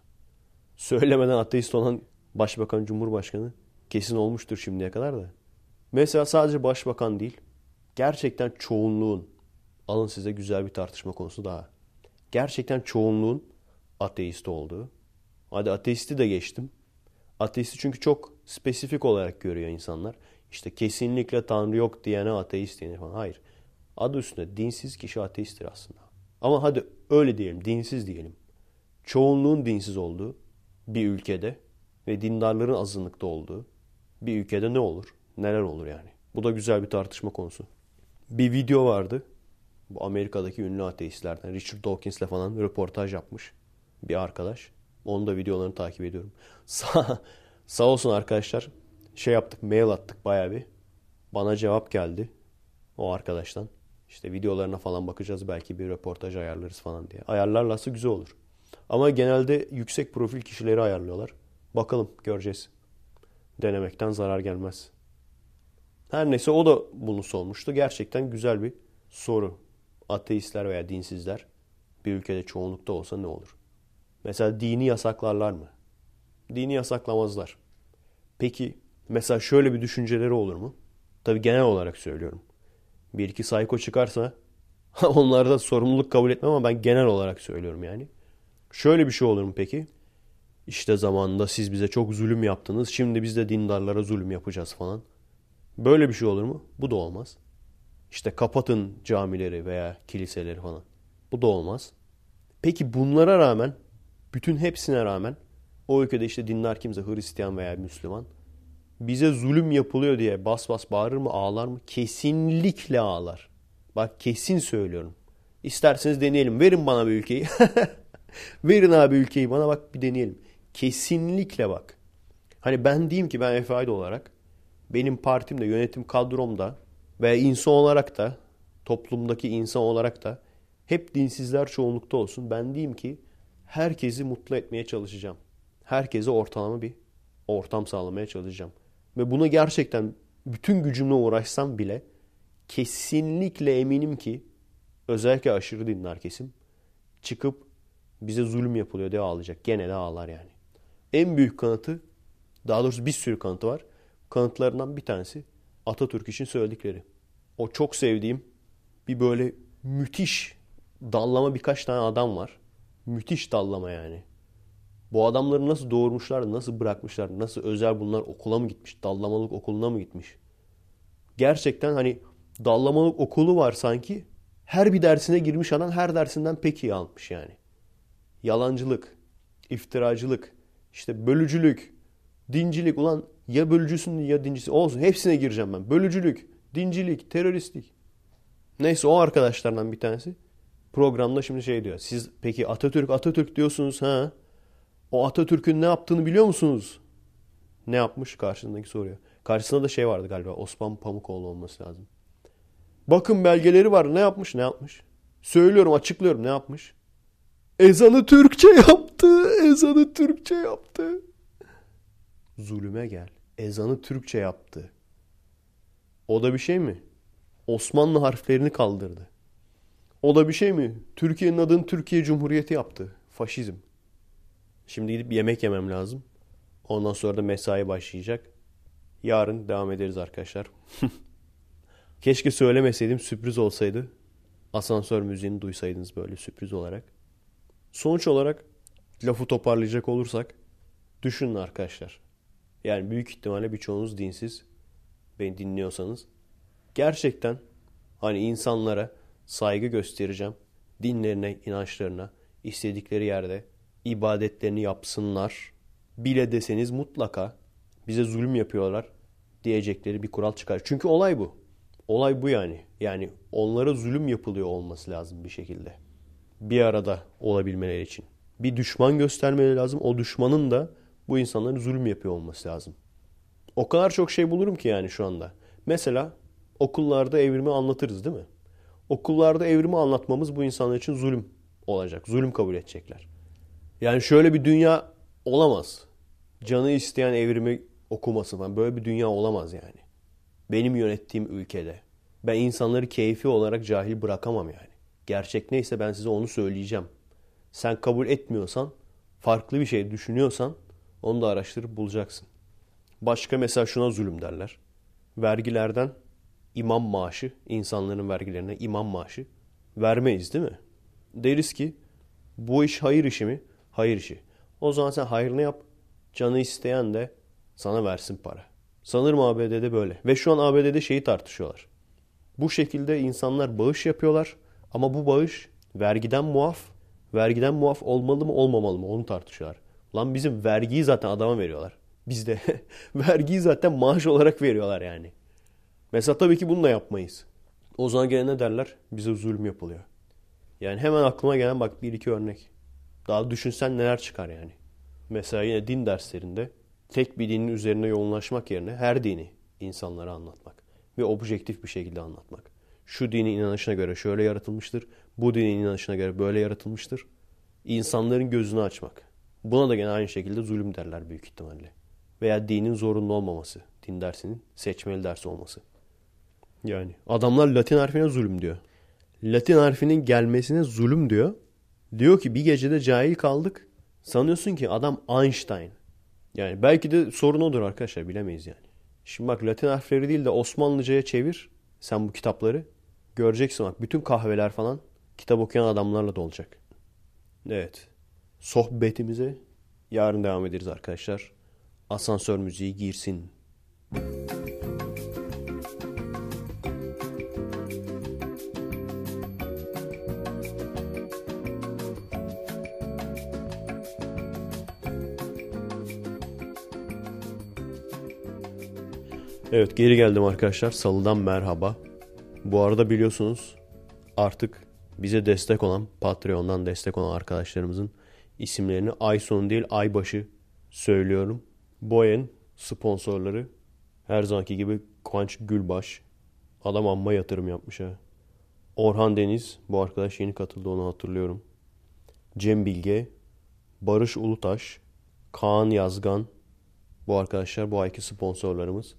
Söylemeden ateist olan başbakan, cumhurbaşkanı kesin olmuştur şimdiye kadar da. Mesela sadece başbakan değil, gerçekten çoğunluğun, alın size güzel bir tartışma konusu daha. Gerçekten çoğunluğun ateist olduğu. Hadi ateisti de geçtim. Ateisti çünkü çok spesifik olarak görüyor insanlar. İşte kesinlikle Tanrı yok diyene ateist denir falan. Hayır. Adı üstünde dinsiz kişi ateisttir aslında. Ama hadi öyle diyelim, dinsiz diyelim. Çoğunluğun dinsiz olduğu bir ülkede ve dindarların azınlıkta olduğu bir ülkede ne olur? Neler olur yani? Bu da güzel bir tartışma konusu. Bir video vardı. Bu Amerika'daki ünlü ateistlerden Richard Dawkins'le falan röportaj yapmış bir arkadaş. Onun da videolarını takip ediyorum. <laughs> Sağ, sağ olsun arkadaşlar. Şey yaptık, mail attık bayağı bir. Bana cevap geldi o arkadaştan. İşte videolarına falan bakacağız belki bir röportaj ayarlarız falan diye. Ayarlarlarsa güzel olur. Ama genelde yüksek profil kişileri ayarlıyorlar. Bakalım göreceğiz. Denemekten zarar gelmez. Her neyse o da bunu sormuştu. Gerçekten güzel bir soru. Ateistler veya dinsizler bir ülkede çoğunlukta olsa ne olur? Mesela dini yasaklarlar mı? Dini yasaklamazlar. Peki mesela şöyle bir düşünceleri olur mu? Tabii genel olarak söylüyorum. Bir iki sayko çıkarsa <laughs> onlarda sorumluluk kabul etmem ama ben genel olarak söylüyorum yani. Şöyle bir şey olur mu peki? İşte zamanında siz bize çok zulüm yaptınız. Şimdi biz de dindarlara zulüm yapacağız falan. Böyle bir şey olur mu? Bu da olmaz. İşte kapatın camileri veya kiliseleri falan. Bu da olmaz. Peki bunlara rağmen, bütün hepsine rağmen o ülkede işte dinler kimse Hristiyan veya Müslüman bize zulüm yapılıyor diye bas bas bağırır mı ağlar mı? Kesinlikle ağlar. Bak kesin söylüyorum. İsterseniz deneyelim. Verin bana bir ülkeyi. <laughs> Verin abi ülkeyi bana bak bir deneyelim. Kesinlikle bak. Hani ben diyeyim ki ben Efe Ayda olarak benim partimde, yönetim kadromda ve insan olarak da toplumdaki insan olarak da hep dinsizler çoğunlukta olsun. Ben diyeyim ki herkesi mutlu etmeye çalışacağım. Herkese ortalama bir ortam sağlamaya çalışacağım. Ve buna gerçekten bütün gücümle uğraşsam bile kesinlikle eminim ki özellikle aşırı dinler kesim çıkıp bize zulüm yapılıyor diye ağlayacak. Gene de ağlar yani. En büyük kanıtı daha doğrusu bir sürü kanıtı var. Kanıtlarından bir tanesi Atatürk için söyledikleri. O çok sevdiğim bir böyle müthiş dallama birkaç tane adam var. Müthiş dallama yani. Bu adamları nasıl doğurmuşlar, nasıl bırakmışlar, nasıl özel bunlar okula mı gitmiş, dallamalık okuluna mı gitmiş? Gerçekten hani dallamalık okulu var sanki. Her bir dersine girmiş adam her dersinden pek iyi almış yani. Yalancılık, iftiracılık, işte bölücülük, dincilik. Ulan ya bölücüsün ya dincisi olsun hepsine gireceğim ben. Bölücülük, dincilik, teröristlik. Neyse o arkadaşlardan bir tanesi programda şimdi şey diyor. Siz peki Atatürk Atatürk diyorsunuz ha? O Atatürk'ün ne yaptığını biliyor musunuz? Ne yapmış karşısındaki soruyor. Karşısında da şey vardı galiba. Osman Pamukoğlu olması lazım. Bakın belgeleri var. Ne yapmış? Ne yapmış? Söylüyorum, açıklıyorum. Ne yapmış? Ezanı Türkçe yaptı. Ezanı Türkçe yaptı. Zulüme gel. Ezanı Türkçe yaptı. O da bir şey mi? Osmanlı harflerini kaldırdı. O da bir şey mi? Türkiye'nin adını Türkiye Cumhuriyeti yaptı. Faşizm. Şimdi gidip yemek yemem lazım. Ondan sonra da mesai başlayacak. Yarın devam ederiz arkadaşlar. <laughs> Keşke söylemeseydim sürpriz olsaydı. Asansör müziğini duysaydınız böyle sürpriz olarak. Sonuç olarak lafı toparlayacak olursak düşünün arkadaşlar. Yani büyük ihtimalle birçoğunuz dinsiz. Beni dinliyorsanız. Gerçekten hani insanlara saygı göstereceğim. Dinlerine, inançlarına, istedikleri yerde ibadetlerini yapsınlar bile deseniz mutlaka bize zulüm yapıyorlar diyecekleri bir kural çıkar. Çünkü olay bu. Olay bu yani. Yani onlara zulüm yapılıyor olması lazım bir şekilde. Bir arada olabilmeleri için. Bir düşman göstermeleri lazım. O düşmanın da bu insanların zulüm yapıyor olması lazım. O kadar çok şey bulurum ki yani şu anda. Mesela okullarda evrimi anlatırız değil mi? Okullarda evrimi anlatmamız bu insanlar için zulüm olacak. Zulüm kabul edecekler. Yani şöyle bir dünya olamaz. Canı isteyen evrimi okuması falan. Böyle bir dünya olamaz yani. Benim yönettiğim ülkede. Ben insanları keyfi olarak cahil bırakamam yani. Gerçek neyse ben size onu söyleyeceğim. Sen kabul etmiyorsan, farklı bir şey düşünüyorsan onu da araştırıp bulacaksın. Başka mesela şuna zulüm derler. Vergilerden imam maaşı, insanların vergilerine imam maaşı vermeyiz değil mi? Deriz ki bu iş hayır işi mi? Hayır işi. O zaman sen hayrını yap. Canı isteyen de sana versin para. Sanırım ABD'de böyle. Ve şu an ABD'de şeyi tartışıyorlar. Bu şekilde insanlar bağış yapıyorlar ama bu bağış vergiden muaf, vergiden muaf olmalı mı olmamalı mı onu tartışıyorlar. Lan bizim vergiyi zaten adama veriyorlar. Bizde <laughs> vergiyi zaten maaş olarak veriyorlar yani. Mesela tabii ki bunu da yapmayız. O zaman gene ne derler? Bize zulüm yapılıyor. Yani hemen aklıma gelen bak bir iki örnek. Daha düşünsen neler çıkar yani. Mesela yine din derslerinde tek bir dinin üzerine yoğunlaşmak yerine her dini insanlara anlatmak ve objektif bir şekilde anlatmak. Şu dinin inanışına göre şöyle yaratılmıştır, bu dinin inanışına göre böyle yaratılmıştır. İnsanların gözünü açmak. Buna da gene aynı şekilde zulüm derler büyük ihtimalle. Veya dinin zorunlu olmaması, din dersinin seçmeli ders olması. Yani adamlar Latin harfine zulüm diyor. Latin harfinin gelmesine zulüm diyor. Diyor ki bir gecede cahil kaldık. Sanıyorsun ki adam Einstein. Yani belki de sorun odur arkadaşlar bilemeyiz yani. Şimdi bak Latin harfleri değil de Osmanlıca'ya çevir sen bu kitapları. Göreceksin bak bütün kahveler falan kitap okuyan adamlarla dolacak. Evet. Sohbetimize yarın devam ederiz arkadaşlar. Asansör müziği girsin. Evet geri geldim arkadaşlar. Salıdan merhaba. Bu arada biliyorsunuz artık bize destek olan Patreon'dan destek olan arkadaşlarımızın isimlerini ay sonu değil ay başı söylüyorum. Boyen sponsorları her zamanki gibi Kıvanç Gülbaş. Adam amma yatırım yapmış ha. Orhan Deniz bu arkadaş yeni katıldı onu hatırlıyorum. Cem Bilge, Barış Ulutaş, Kaan Yazgan bu arkadaşlar bu ayki sponsorlarımız.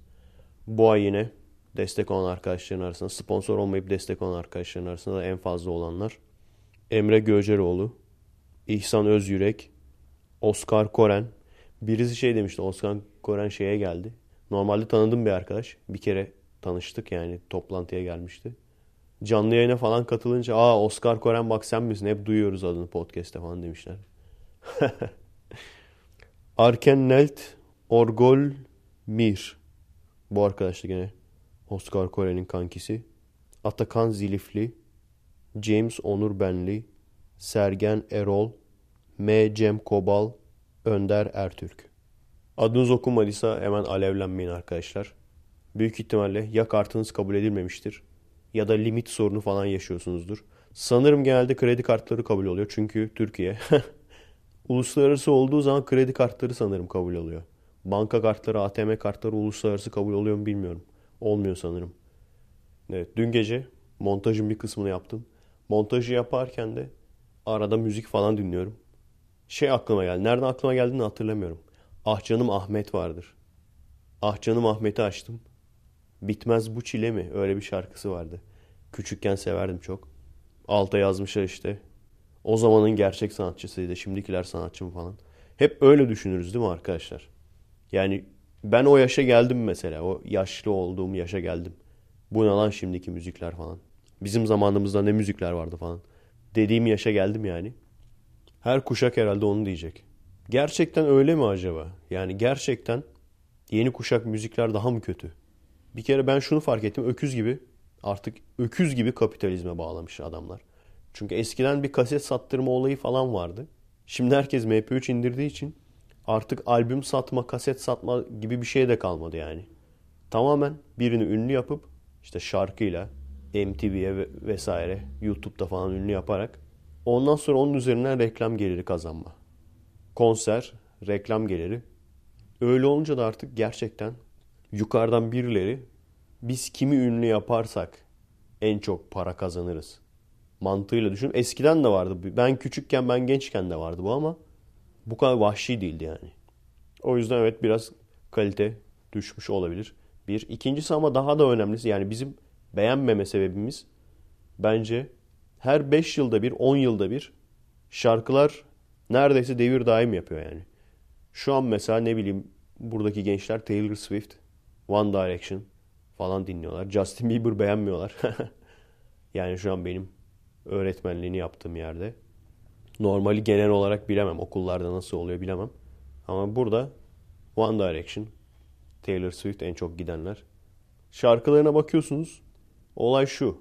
Bu ay yine destek olan arkadaşların arasında, sponsor olmayıp destek olan arkadaşların arasında da en fazla olanlar Emre Göceroğlu, İhsan Özyürek, Oscar Koren. Birisi şey demişti, Oscar Koren şeye geldi. Normalde tanıdığım bir arkadaş. Bir kere tanıştık yani toplantıya gelmişti. Canlı yayına falan katılınca aa Oscar Koren bak sen misin? Hep duyuyoruz adını podcast'te falan demişler. <laughs> Arken Nelt Orgol Mir bu arkadaş da gene Oscar Kore'nin kankisi. Atakan Zilifli, James Onur Benli, Sergen Erol, M. Cem Kobal, Önder Ertürk. Adınız okunmadıysa hemen alevlenmeyin arkadaşlar. Büyük ihtimalle ya kartınız kabul edilmemiştir ya da limit sorunu falan yaşıyorsunuzdur. Sanırım genelde kredi kartları kabul oluyor çünkü Türkiye <laughs> uluslararası olduğu zaman kredi kartları sanırım kabul oluyor. Banka kartları, ATM kartları uluslararası kabul oluyor mu bilmiyorum. Olmuyor sanırım. Evet, dün gece montajın bir kısmını yaptım. Montajı yaparken de arada müzik falan dinliyorum. Şey aklıma geldi. Nereden aklıma geldiğini hatırlamıyorum. Ah canım Ahmet vardır. Ah canım Ahmet'i açtım. Bitmez bu çile mi? Öyle bir şarkısı vardı. Küçükken severdim çok. Alta yazmışlar işte. O zamanın gerçek sanatçısıydı. Şimdikiler sanatçı mı falan. Hep öyle düşünürüz değil mi arkadaşlar? Yani ben o yaşa geldim mesela. O yaşlı olduğum yaşa geldim. Bu ne lan şimdiki müzikler falan. Bizim zamanımızda ne müzikler vardı falan. Dediğim yaşa geldim yani. Her kuşak herhalde onu diyecek. Gerçekten öyle mi acaba? Yani gerçekten yeni kuşak müzikler daha mı kötü? Bir kere ben şunu fark ettim. Öküz gibi artık öküz gibi kapitalizme bağlamış adamlar. Çünkü eskiden bir kaset sattırma olayı falan vardı. Şimdi herkes MP3 indirdiği için artık albüm satma, kaset satma gibi bir şey de kalmadı yani. Tamamen birini ünlü yapıp işte şarkıyla MTV'ye vesaire YouTube'da falan ünlü yaparak ondan sonra onun üzerinden reklam geliri kazanma. Konser, reklam geliri. Öyle olunca da artık gerçekten yukarıdan birileri biz kimi ünlü yaparsak en çok para kazanırız mantığıyla düşün. Eskiden de vardı. Ben küçükken, ben gençken de vardı bu ama bu kadar vahşi değildi yani. O yüzden evet biraz kalite düşmüş olabilir. Bir. ikincisi ama daha da önemlisi yani bizim beğenmeme sebebimiz bence her 5 yılda bir 10 yılda bir şarkılar neredeyse devir daim yapıyor yani. Şu an mesela ne bileyim buradaki gençler Taylor Swift, One Direction falan dinliyorlar. Justin Bieber beğenmiyorlar. <laughs> yani şu an benim öğretmenliğini yaptığım yerde normali genel olarak bilemem. Okullarda nasıl oluyor bilemem. Ama burada One Direction, Taylor Swift en çok gidenler. Şarkılarına bakıyorsunuz. Olay şu.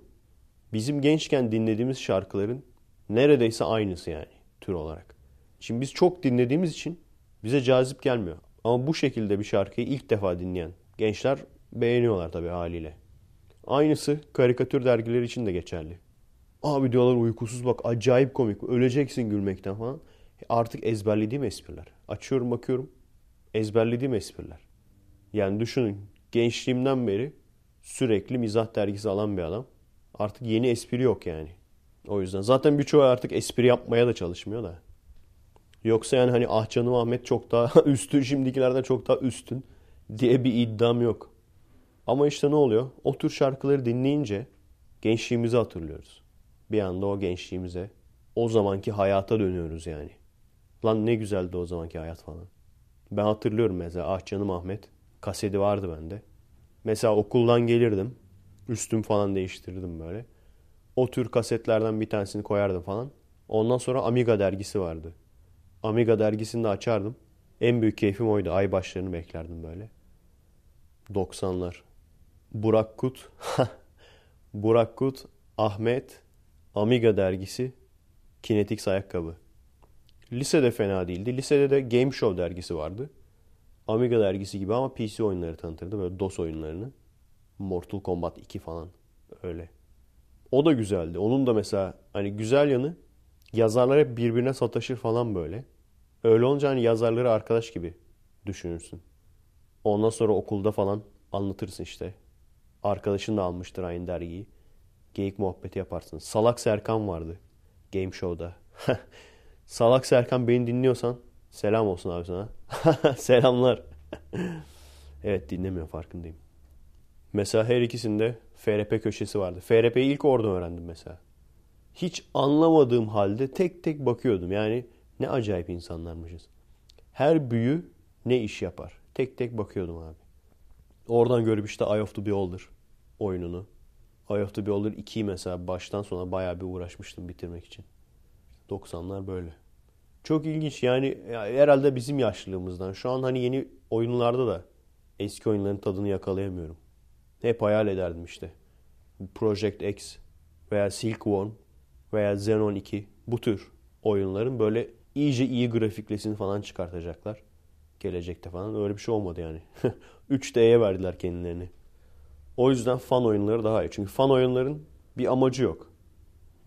Bizim gençken dinlediğimiz şarkıların neredeyse aynısı yani tür olarak. Şimdi biz çok dinlediğimiz için bize cazip gelmiyor. Ama bu şekilde bir şarkıyı ilk defa dinleyen gençler beğeniyorlar tabii haliyle. Aynısı karikatür dergileri için de geçerli. Abi diyorlar uykusuz bak acayip komik. Öleceksin gülmekten falan. Artık ezberlediğim espriler. Açıyorum bakıyorum. Ezberlediğim espriler. Yani düşünün gençliğimden beri sürekli mizah dergisi alan bir adam. Artık yeni espri yok yani. O yüzden zaten birçoğu artık espri yapmaya da çalışmıyor da. Yoksa yani hani ah canım Ahmet çok daha <laughs> üstün şimdikilerden çok daha üstün diye bir iddiam yok. Ama işte ne oluyor? O tür şarkıları dinleyince gençliğimizi hatırlıyoruz. Bir anda o gençliğimize, o zamanki hayata dönüyoruz yani. Lan ne güzeldi o zamanki hayat falan. Ben hatırlıyorum mesela Ah Canım Ahmet kaseti vardı bende. Mesela okuldan gelirdim. Üstüm falan değiştirdim böyle. O tür kasetlerden bir tanesini koyardım falan. Ondan sonra Amiga dergisi vardı. Amiga dergisini de açardım. En büyük keyfim oydu. Ay başlarını beklerdim böyle. 90'lar. Burak Kut. <laughs> Burak Kut, Ahmet, Amiga dergisi, Kinetix ayakkabı. Lisede fena değildi. Lisede de Game Show dergisi vardı. Amiga dergisi gibi ama PC oyunları tanıtırdı. Böyle DOS oyunlarını. Mortal Kombat 2 falan. Öyle. O da güzeldi. Onun da mesela hani güzel yanı yazarlar hep birbirine sataşır falan böyle. Öyle olunca hani yazarları arkadaş gibi düşünürsün. Ondan sonra okulda falan anlatırsın işte. Arkadaşın da almıştır aynı dergiyi. Geyik muhabbeti yaparsın. Salak Serkan vardı. Game Show'da. <laughs> Salak Serkan beni dinliyorsan selam olsun abi sana. <laughs> Selamlar. <laughs> evet dinlemiyor farkındayım. Mesela her ikisinde FRP köşesi vardı. FRP'yi ilk orada öğrendim mesela. Hiç anlamadığım halde tek tek bakıyordum. Yani ne acayip insanlarmışız. Her büyü ne iş yapar? Tek tek bakıyordum abi. Oradan görüp işte Eye of the Beholder oyununu. Eye of the Beholder 2'yi mesela baştan sona bayağı bir uğraşmıştım bitirmek için. 90'lar böyle. Çok ilginç yani herhalde bizim yaşlılığımızdan. Şu an hani yeni oyunlarda da eski oyunların tadını yakalayamıyorum. Hep hayal ederdim işte. Project X veya Silkworm veya Xenon 2 bu tür oyunların böyle iyice iyi grafiklesini falan çıkartacaklar. Gelecekte falan öyle bir şey olmadı yani. <laughs> 3D'ye verdiler kendilerini. O yüzden fan oyunları daha iyi. Çünkü fan oyunların bir amacı yok.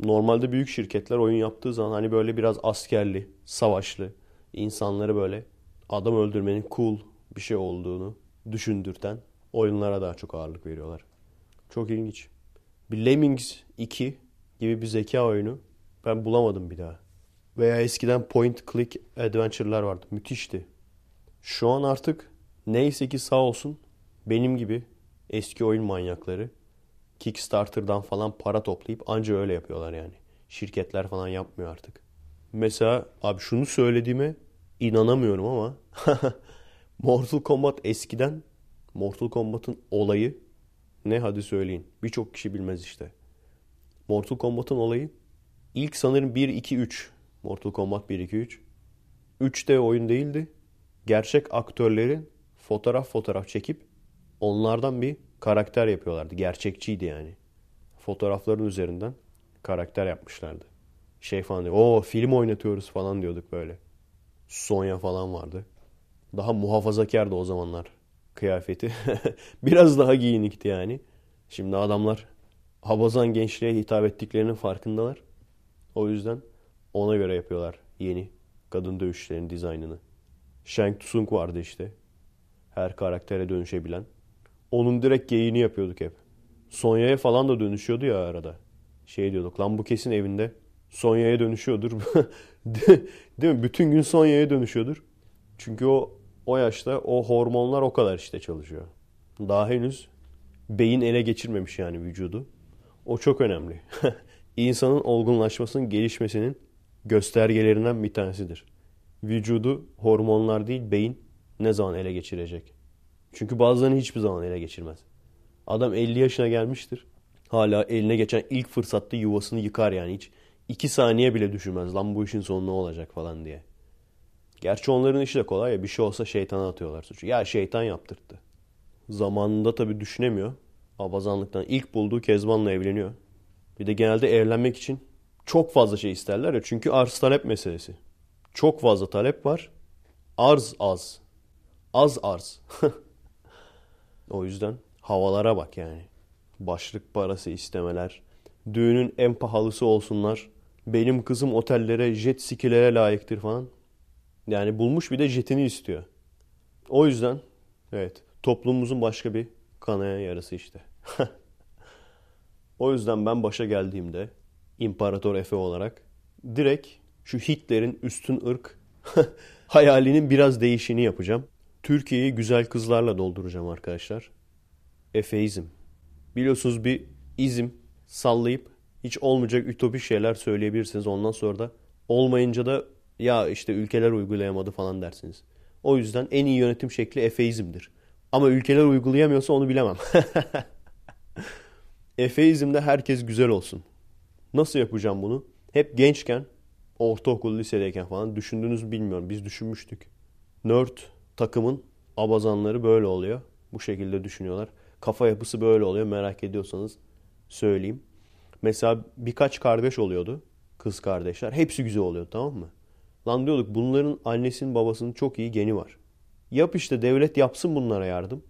Normalde büyük şirketler oyun yaptığı zaman hani böyle biraz askerli, savaşlı, insanları böyle adam öldürmenin cool bir şey olduğunu düşündürten oyunlara daha çok ağırlık veriyorlar. Çok ilginç. Bir Lemmings 2 gibi bir zeka oyunu ben bulamadım bir daha. Veya eskiden point click adventure'lar vardı. Müthişti. Şu an artık neyse ki sağ olsun benim gibi eski oyun manyakları Kickstarter'dan falan para toplayıp anca öyle yapıyorlar yani. Şirketler falan yapmıyor artık. Mesela abi şunu söylediğime inanamıyorum ama <laughs> Mortal Kombat eskiden Mortal Kombat'ın olayı ne hadi söyleyin. Birçok kişi bilmez işte. Mortal Kombat'ın olayı ilk sanırım 1 2 3 Mortal Kombat 1 2 3 3D oyun değildi. Gerçek aktörlerin fotoğraf fotoğraf çekip onlardan bir karakter yapıyorlardı. Gerçekçiydi yani. Fotoğrafların üzerinden karakter yapmışlardı. Şey falan diyor. Oo film oynatıyoruz falan diyorduk böyle. Sonya falan vardı. Daha muhafazakardı o zamanlar kıyafeti. <laughs> Biraz daha giyinikti yani. Şimdi adamlar Habazan gençliğe hitap ettiklerinin farkındalar. O yüzden ona göre yapıyorlar yeni kadın dövüşçülerin dizaynını. Shang Tsung vardı işte. Her karaktere dönüşebilen. Onun direkt geyini yapıyorduk hep. Sonya'ya falan da dönüşüyordu ya arada. Şey diyorduk lan bu kesin evinde Sonya'ya dönüşüyordur. <laughs> Değil mi? Bütün gün Sonya'ya dönüşüyordur. Çünkü o o yaşta o hormonlar o kadar işte çalışıyor. Daha henüz beyin ele geçirmemiş yani vücudu. O çok önemli. <laughs> İnsanın olgunlaşmasının, gelişmesinin göstergelerinden bir tanesidir. Vücudu hormonlar değil beyin ne zaman ele geçirecek? Çünkü bazılarını hiçbir zaman ele geçirmez. Adam 50 yaşına gelmiştir. Hala eline geçen ilk fırsatta yuvasını yıkar yani hiç. 2 saniye bile düşünmez lan bu işin sonu ne olacak falan diye. Gerçi onların işi de kolay ya bir şey olsa şeytana atıyorlar suçu. Ya şeytan yaptırttı. Zamanında tabii düşünemiyor. Abazanlıktan ilk bulduğu Kezban'la evleniyor. Bir de genelde evlenmek için çok fazla şey isterler ya. Çünkü arz talep meselesi. Çok fazla talep var. Arz az. Az arz. <laughs> o yüzden havalara bak yani. Başlık parası istemeler. Düğünün en pahalısı olsunlar. Benim kızım otellere, jet skilere layıktır falan. Yani bulmuş bir de jetini istiyor. O yüzden evet toplumumuzun başka bir kanayan yarası işte. <laughs> o yüzden ben başa geldiğimde İmparator Efe olarak direkt şu Hitler'in üstün ırk <laughs> hayalinin biraz değişini yapacağım. Türkiye'yi güzel kızlarla dolduracağım arkadaşlar. Efeizm. Biliyorsunuz bir izim sallayıp hiç olmayacak ütopik şeyler söyleyebilirsiniz. Ondan sonra da olmayınca da ya işte ülkeler uygulayamadı falan dersiniz. O yüzden en iyi yönetim şekli efeizmdir. Ama ülkeler uygulayamıyorsa onu bilemem. <laughs> Efeizmde herkes güzel olsun. Nasıl yapacağım bunu? Hep gençken, ortaokul, lisedeyken falan düşündünüz bilmiyorum. Biz düşünmüştük. Nerd takımın abazanları böyle oluyor. Bu şekilde düşünüyorlar. Kafa yapısı böyle oluyor. Merak ediyorsanız söyleyeyim. Mesela birkaç kardeş oluyordu. Kız kardeşler. Hepsi güzel oluyor tamam mı? Lan diyorduk bunların annesinin babasının çok iyi geni var. Yap işte devlet yapsın bunlara yardım.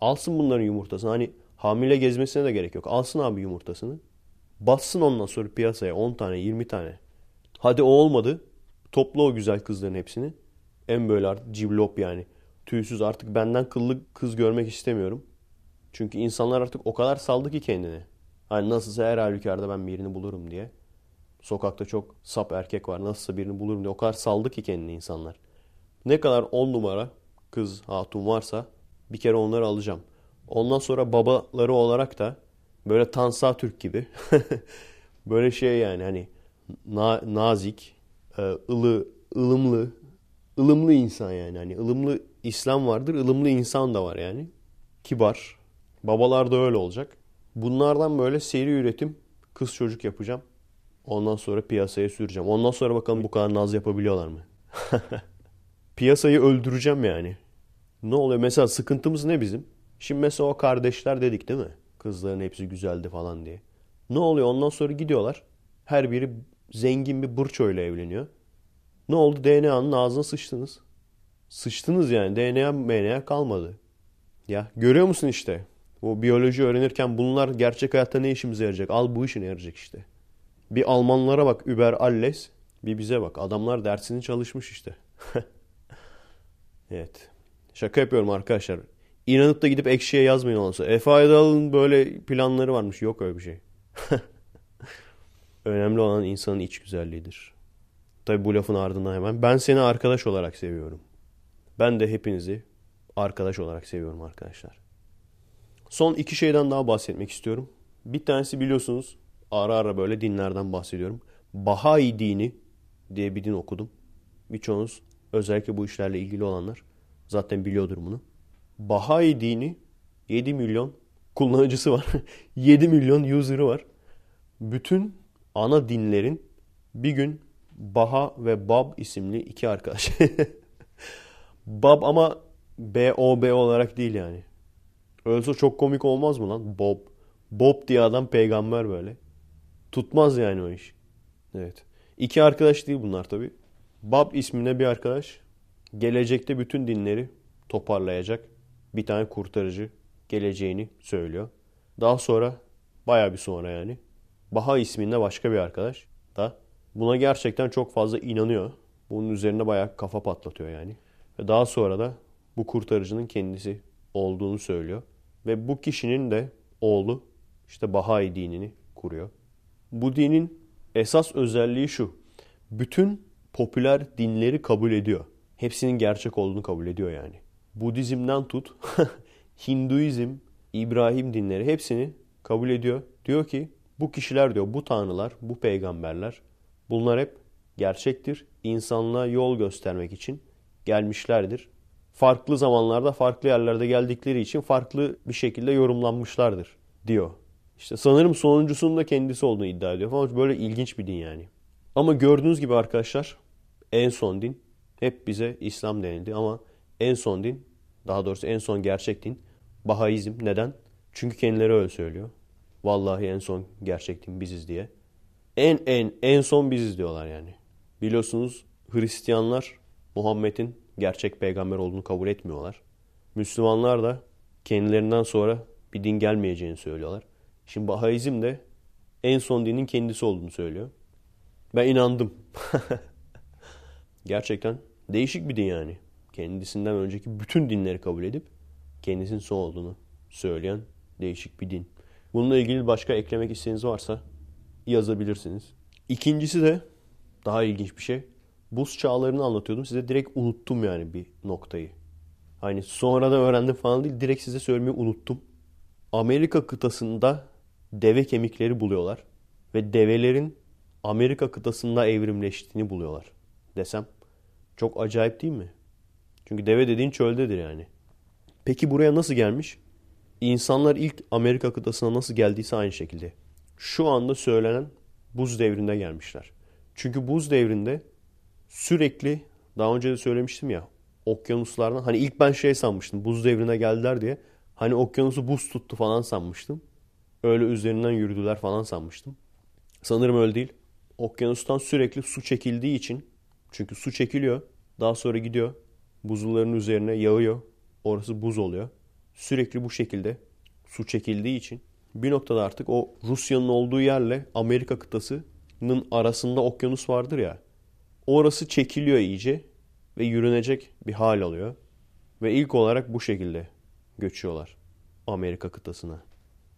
Alsın bunların yumurtasını. Hani hamile gezmesine de gerek yok. Alsın abi yumurtasını. Bassın ondan sonra piyasaya 10 tane 20 tane. Hadi o olmadı. Topla o güzel kızların hepsini. En böyle artık civlop yani. Tüysüz artık benden kıllı kız görmek istemiyorum. Çünkü insanlar artık o kadar saldı ki kendini. Hani nasılsa her halükarda ben birini bulurum diye. Sokakta çok sap erkek var. Nasılsa birini bulurum diye. O kadar saldı ki kendini insanlar. Ne kadar on numara kız hatun varsa bir kere onları alacağım. Ondan sonra babaları olarak da böyle Tansa Türk gibi <laughs> böyle şey yani hani na, nazik, e, ılı, ılımlı, ılımlı insan yani. Hani ılımlı İslam vardır, ılımlı insan da var yani. Kibar. Babalar da öyle olacak. Bunlardan böyle seri üretim kız çocuk yapacağım. Ondan sonra piyasaya süreceğim. Ondan sonra bakalım bu kadar naz yapabiliyorlar mı? <laughs> Piyasayı öldüreceğim yani. Ne oluyor? Mesela sıkıntımız ne bizim? Şimdi mesela o kardeşler dedik değil mi? Kızların hepsi güzeldi falan diye. Ne oluyor? Ondan sonra gidiyorlar. Her biri zengin bir burçoyla evleniyor. Ne oldu? DNA'nın ağzına sıçtınız. Sıçtınız yani. DNA MNA kalmadı. Ya görüyor musun işte? O biyoloji öğrenirken bunlar gerçek hayatta ne işimize yarayacak? Al bu işine yarayacak işte. Bir Almanlara bak Über Alles. Bir bize bak. Adamlar dersini çalışmış işte. <laughs> evet. Şaka yapıyorum arkadaşlar. İnanıp da gidip ekşiye yazmayın olsa. Efe Aydal'ın böyle planları varmış. Yok öyle bir şey. <laughs> Önemli olan insanın iç güzelliğidir. Tabi bu lafın ardından hemen. Ben seni arkadaş olarak seviyorum. Ben de hepinizi arkadaş olarak seviyorum arkadaşlar. Son iki şeyden daha bahsetmek istiyorum. Bir tanesi biliyorsunuz ara ara böyle dinlerden bahsediyorum. Bahai dini diye bir din okudum. Birçoğunuz özellikle bu işlerle ilgili olanlar zaten biliyordur bunu. Bahai dini 7 milyon kullanıcısı var. <laughs> 7 milyon user'ı var. Bütün ana dinlerin bir gün Baha ve Bab isimli iki arkadaş. <laughs> Bab ama B-O-B olarak değil yani. Öyleyse çok komik olmaz mı lan? Bob. Bob diye adam peygamber böyle. Tutmaz yani o iş. Evet. İki arkadaş değil bunlar tabi. Bab isminde bir arkadaş gelecekte bütün dinleri toparlayacak bir tane kurtarıcı geleceğini söylüyor. Daha sonra baya bir sonra yani Baha isminde başka bir arkadaş da buna gerçekten çok fazla inanıyor. Bunun üzerine baya kafa patlatıyor yani. Ve daha sonra da bu kurtarıcının kendisi olduğunu söylüyor. Ve bu kişinin de oğlu işte Bahai dinini kuruyor. Bu dinin esas özelliği şu. Bütün popüler dinleri kabul ediyor. Hepsinin gerçek olduğunu kabul ediyor yani. Budizm'den tut, <laughs> Hinduizm, İbrahim dinleri hepsini kabul ediyor. Diyor ki bu kişiler diyor bu tanrılar, bu peygamberler bunlar hep gerçektir. İnsanlığa yol göstermek için gelmişlerdir. Farklı zamanlarda farklı yerlerde geldikleri için farklı bir şekilde yorumlanmışlardır diyor. İşte sanırım sonuncusunun da kendisi olduğunu iddia ediyor falan. Böyle ilginç bir din yani. Ama gördüğünüz gibi arkadaşlar en son din hep bize İslam denildi ama en son din daha doğrusu en son gerçek din Bahaizm. Neden? Çünkü kendileri öyle söylüyor. Vallahi en son gerçek din biziz diye. En en en son biziz diyorlar yani. Biliyorsunuz Hristiyanlar Muhammed'in gerçek peygamber olduğunu kabul etmiyorlar. Müslümanlar da kendilerinden sonra bir din gelmeyeceğini söylüyorlar. Şimdi Bahaizm de en son dinin kendisi olduğunu söylüyor. Ben inandım. <laughs> Gerçekten değişik bir din yani. Kendisinden önceki bütün dinleri kabul edip kendisinin son olduğunu söyleyen değişik bir din. Bununla ilgili başka eklemek isteğiniz varsa yazabilirsiniz. İkincisi de daha ilginç bir şey. Buz çağlarını anlatıyordum. Size direkt unuttum yani bir noktayı. Hani sonradan öğrendim falan değil. Direkt size söylemeyi unuttum. Amerika kıtasında deve kemikleri buluyorlar. Ve develerin Amerika kıtasında evrimleştiğini buluyorlar. Desem çok acayip değil mi? Çünkü deve dediğin çöldedir yani. Peki buraya nasıl gelmiş? İnsanlar ilk Amerika kıtasına nasıl geldiyse aynı şekilde. Şu anda söylenen buz devrinde gelmişler. Çünkü buz devrinde sürekli daha önce de söylemiştim ya okyanuslardan hani ilk ben şey sanmıştım buz devrine geldiler diye hani okyanusu buz tuttu falan sanmıştım. Öyle üzerinden yürüdüler falan sanmıştım. Sanırım öyle değil. Okyanustan sürekli su çekildiği için çünkü su çekiliyor daha sonra gidiyor buzulların üzerine yağıyor. Orası buz oluyor. Sürekli bu şekilde su çekildiği için bir noktada artık o Rusya'nın olduğu yerle Amerika kıtasının arasında okyanus vardır ya. Orası çekiliyor iyice ve yürünecek bir hal alıyor. Ve ilk olarak bu şekilde göçüyorlar Amerika kıtasına.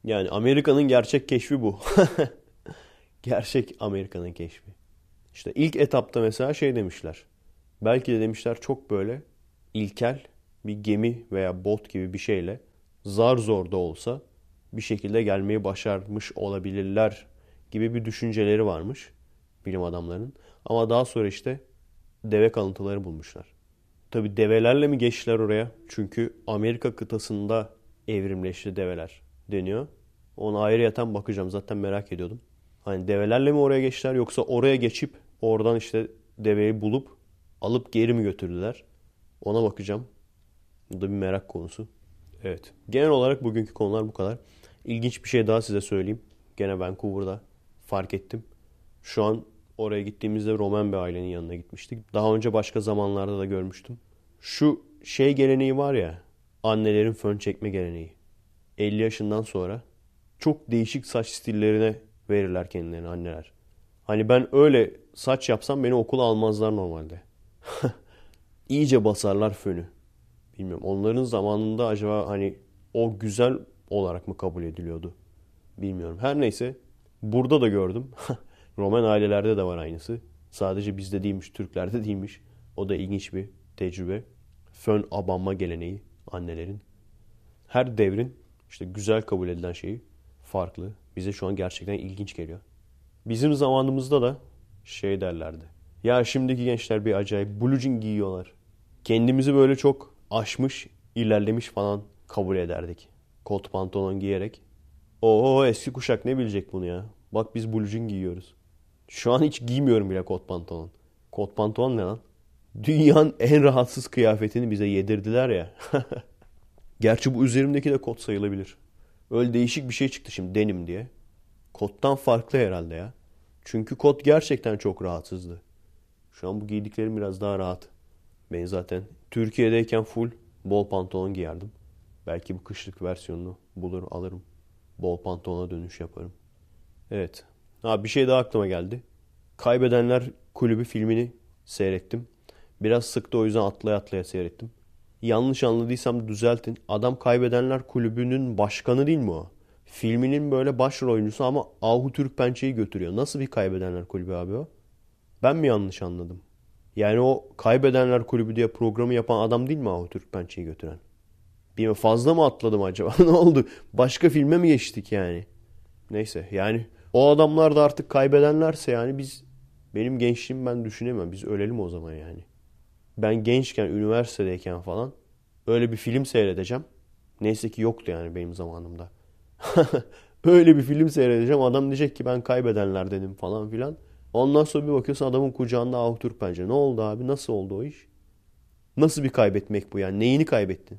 Yani Amerika'nın gerçek keşfi bu. <laughs> gerçek Amerika'nın keşfi. İşte ilk etapta mesela şey demişler. Belki de demişler çok böyle ilkel bir gemi veya bot gibi bir şeyle zar zor da olsa bir şekilde gelmeyi başarmış olabilirler gibi bir düşünceleri varmış bilim adamlarının. Ama daha sonra işte deve kalıntıları bulmuşlar. Tabi develerle mi geçtiler oraya? Çünkü Amerika kıtasında evrimleşti develer deniyor. Ona ayrı yatan bakacağım. Zaten merak ediyordum. Hani develerle mi oraya geçtiler yoksa oraya geçip oradan işte deveyi bulup alıp geri mi götürdüler? Ona bakacağım. Bu da bir merak konusu. Evet. Genel olarak bugünkü konular bu kadar. İlginç bir şey daha size söyleyeyim. Gene Vancouver'da fark ettim. Şu an oraya gittiğimizde Roman bir ailenin yanına gitmiştik. Daha önce başka zamanlarda da görmüştüm. Şu şey geleneği var ya. Annelerin fön çekme geleneği. 50 yaşından sonra çok değişik saç stillerine verirler kendilerini anneler. Hani ben öyle saç yapsam beni okula almazlar normalde. <laughs> İyice basarlar fönü. Bilmiyorum onların zamanında acaba hani o güzel olarak mı kabul ediliyordu? Bilmiyorum. Her neyse burada da gördüm. <laughs> Roman ailelerde de var aynısı. Sadece bizde değilmiş, Türklerde değilmiş. O da ilginç bir tecrübe. Fön abanma geleneği annelerin. Her devrin işte güzel kabul edilen şeyi farklı. Bize şu an gerçekten ilginç geliyor. Bizim zamanımızda da şey derlerdi. Ya şimdiki gençler bir acayip blue jean giyiyorlar. Kendimizi böyle çok aşmış, ilerlemiş falan kabul ederdik. Kot pantolon giyerek. Oo eski kuşak ne bilecek bunu ya? Bak biz blue giyiyoruz. Şu an hiç giymiyorum bile kot pantolon. Kot pantolon ne lan? Dünyanın en rahatsız kıyafetini bize yedirdiler ya. <laughs> Gerçi bu üzerimdeki de kot sayılabilir. Öyle değişik bir şey çıktı şimdi denim diye. Kottan farklı herhalde ya. Çünkü kot gerçekten çok rahatsızdı. Şu an bu giydiklerim biraz daha rahat. Ben zaten Türkiye'deyken full bol pantolon giyerdim. Belki bu kışlık versiyonunu bulur alırım. Bol pantolona dönüş yaparım. Evet. Ha bir şey daha aklıma geldi. Kaybedenler Kulübü filmini seyrettim. Biraz sıktı o yüzden atlaya atlaya seyrettim. Yanlış anladıysam düzeltin. Adam Kaybedenler Kulübü'nün başkanı değil mi o? Filminin böyle başrol oyuncusu ama Ahu Türkpençe'yi götürüyor. Nasıl bir Kaybedenler Kulübü abi o? Ben mi yanlış anladım? Yani o Kaybedenler Kulübü diye programı yapan adam değil mi Ahu Türkpençe'yi götüren? Bilmiyorum fazla mı atladım acaba? <laughs> ne oldu? Başka filme mi geçtik yani? Neyse yani o adamlar da artık kaybedenlerse yani biz benim gençliğim ben düşünemem. Biz ölelim o zaman yani. Ben gençken, üniversitedeyken falan öyle bir film seyredeceğim. Neyse ki yoktu yani benim zamanımda. <laughs> öyle bir film seyredeceğim. Adam diyecek ki ben kaybedenler dedim falan filan. Ondan sonra bir bakıyorsun adamın kucağında ah Türk bence. Ne oldu abi? Nasıl oldu o iş? Nasıl bir kaybetmek bu yani? Neyini kaybettin?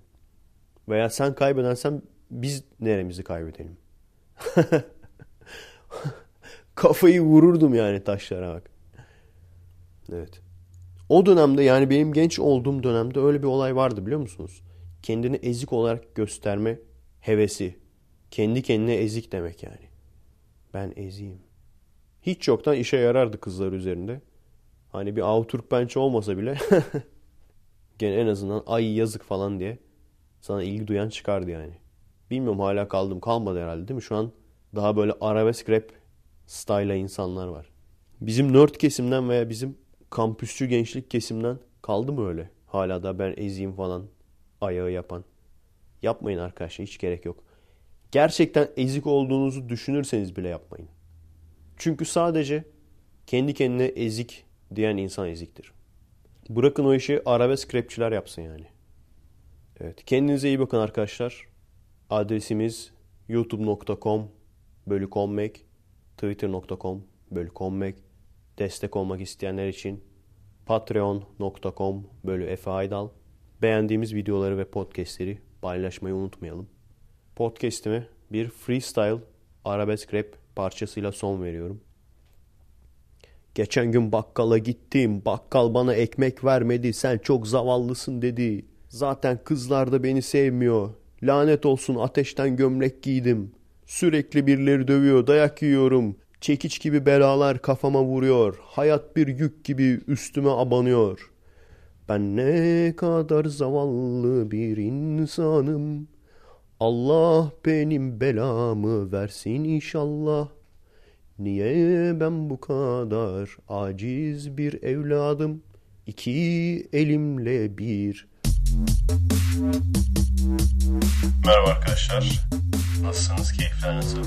Veya sen kaybedensen biz neremizi kaybedelim? <laughs> Kafayı vururdum yani taşlara bak. Evet. O dönemde yani benim genç olduğum dönemde öyle bir olay vardı biliyor musunuz? Kendini ezik olarak gösterme hevesi. Kendi kendine ezik demek yani. Ben eziyim. Hiç yoktan işe yarardı kızlar üzerinde. Hani bir avturk pençe olmasa bile <laughs> gene en azından ay yazık falan diye sana ilgi duyan çıkardı yani. Bilmiyorum hala kaldım kalmadı herhalde değil mi? Şu an daha böyle arabesk rap style'a insanlar var. Bizim nerd kesimden veya bizim kampüsçü gençlik kesimden kaldı mı öyle? Hala da ben eziyim falan ayağı yapan. Yapmayın arkadaşlar hiç gerek yok. Gerçekten ezik olduğunuzu düşünürseniz bile yapmayın. Çünkü sadece kendi kendine ezik diyen insan eziktir. Bırakın o işi arabesk rapçiler yapsın yani. Evet kendinize iyi bakın arkadaşlar. Adresimiz youtube.com bölü kommek, twitter.com bölü kommek, destek olmak isteyenler için patreon.com bölü Efe. Beğendiğimiz videoları ve podcastleri paylaşmayı unutmayalım. Podcast'ime bir freestyle arabesk rap parçasıyla son veriyorum. Geçen gün bakkala gittim. Bakkal bana ekmek vermedi. Sen çok zavallısın dedi. Zaten kızlar da beni sevmiyor. Lanet olsun ateşten gömlek giydim. Sürekli birileri dövüyor, dayak yiyorum. Çekiç gibi belalar kafama vuruyor. Hayat bir yük gibi üstüme abanıyor. Ben ne kadar zavallı bir insanım. Allah benim belamı versin inşallah. Niye ben bu kadar aciz bir evladım? İki elimle bir. Merhaba arkadaşlar. Nasılsınız? Keyifler nasıl?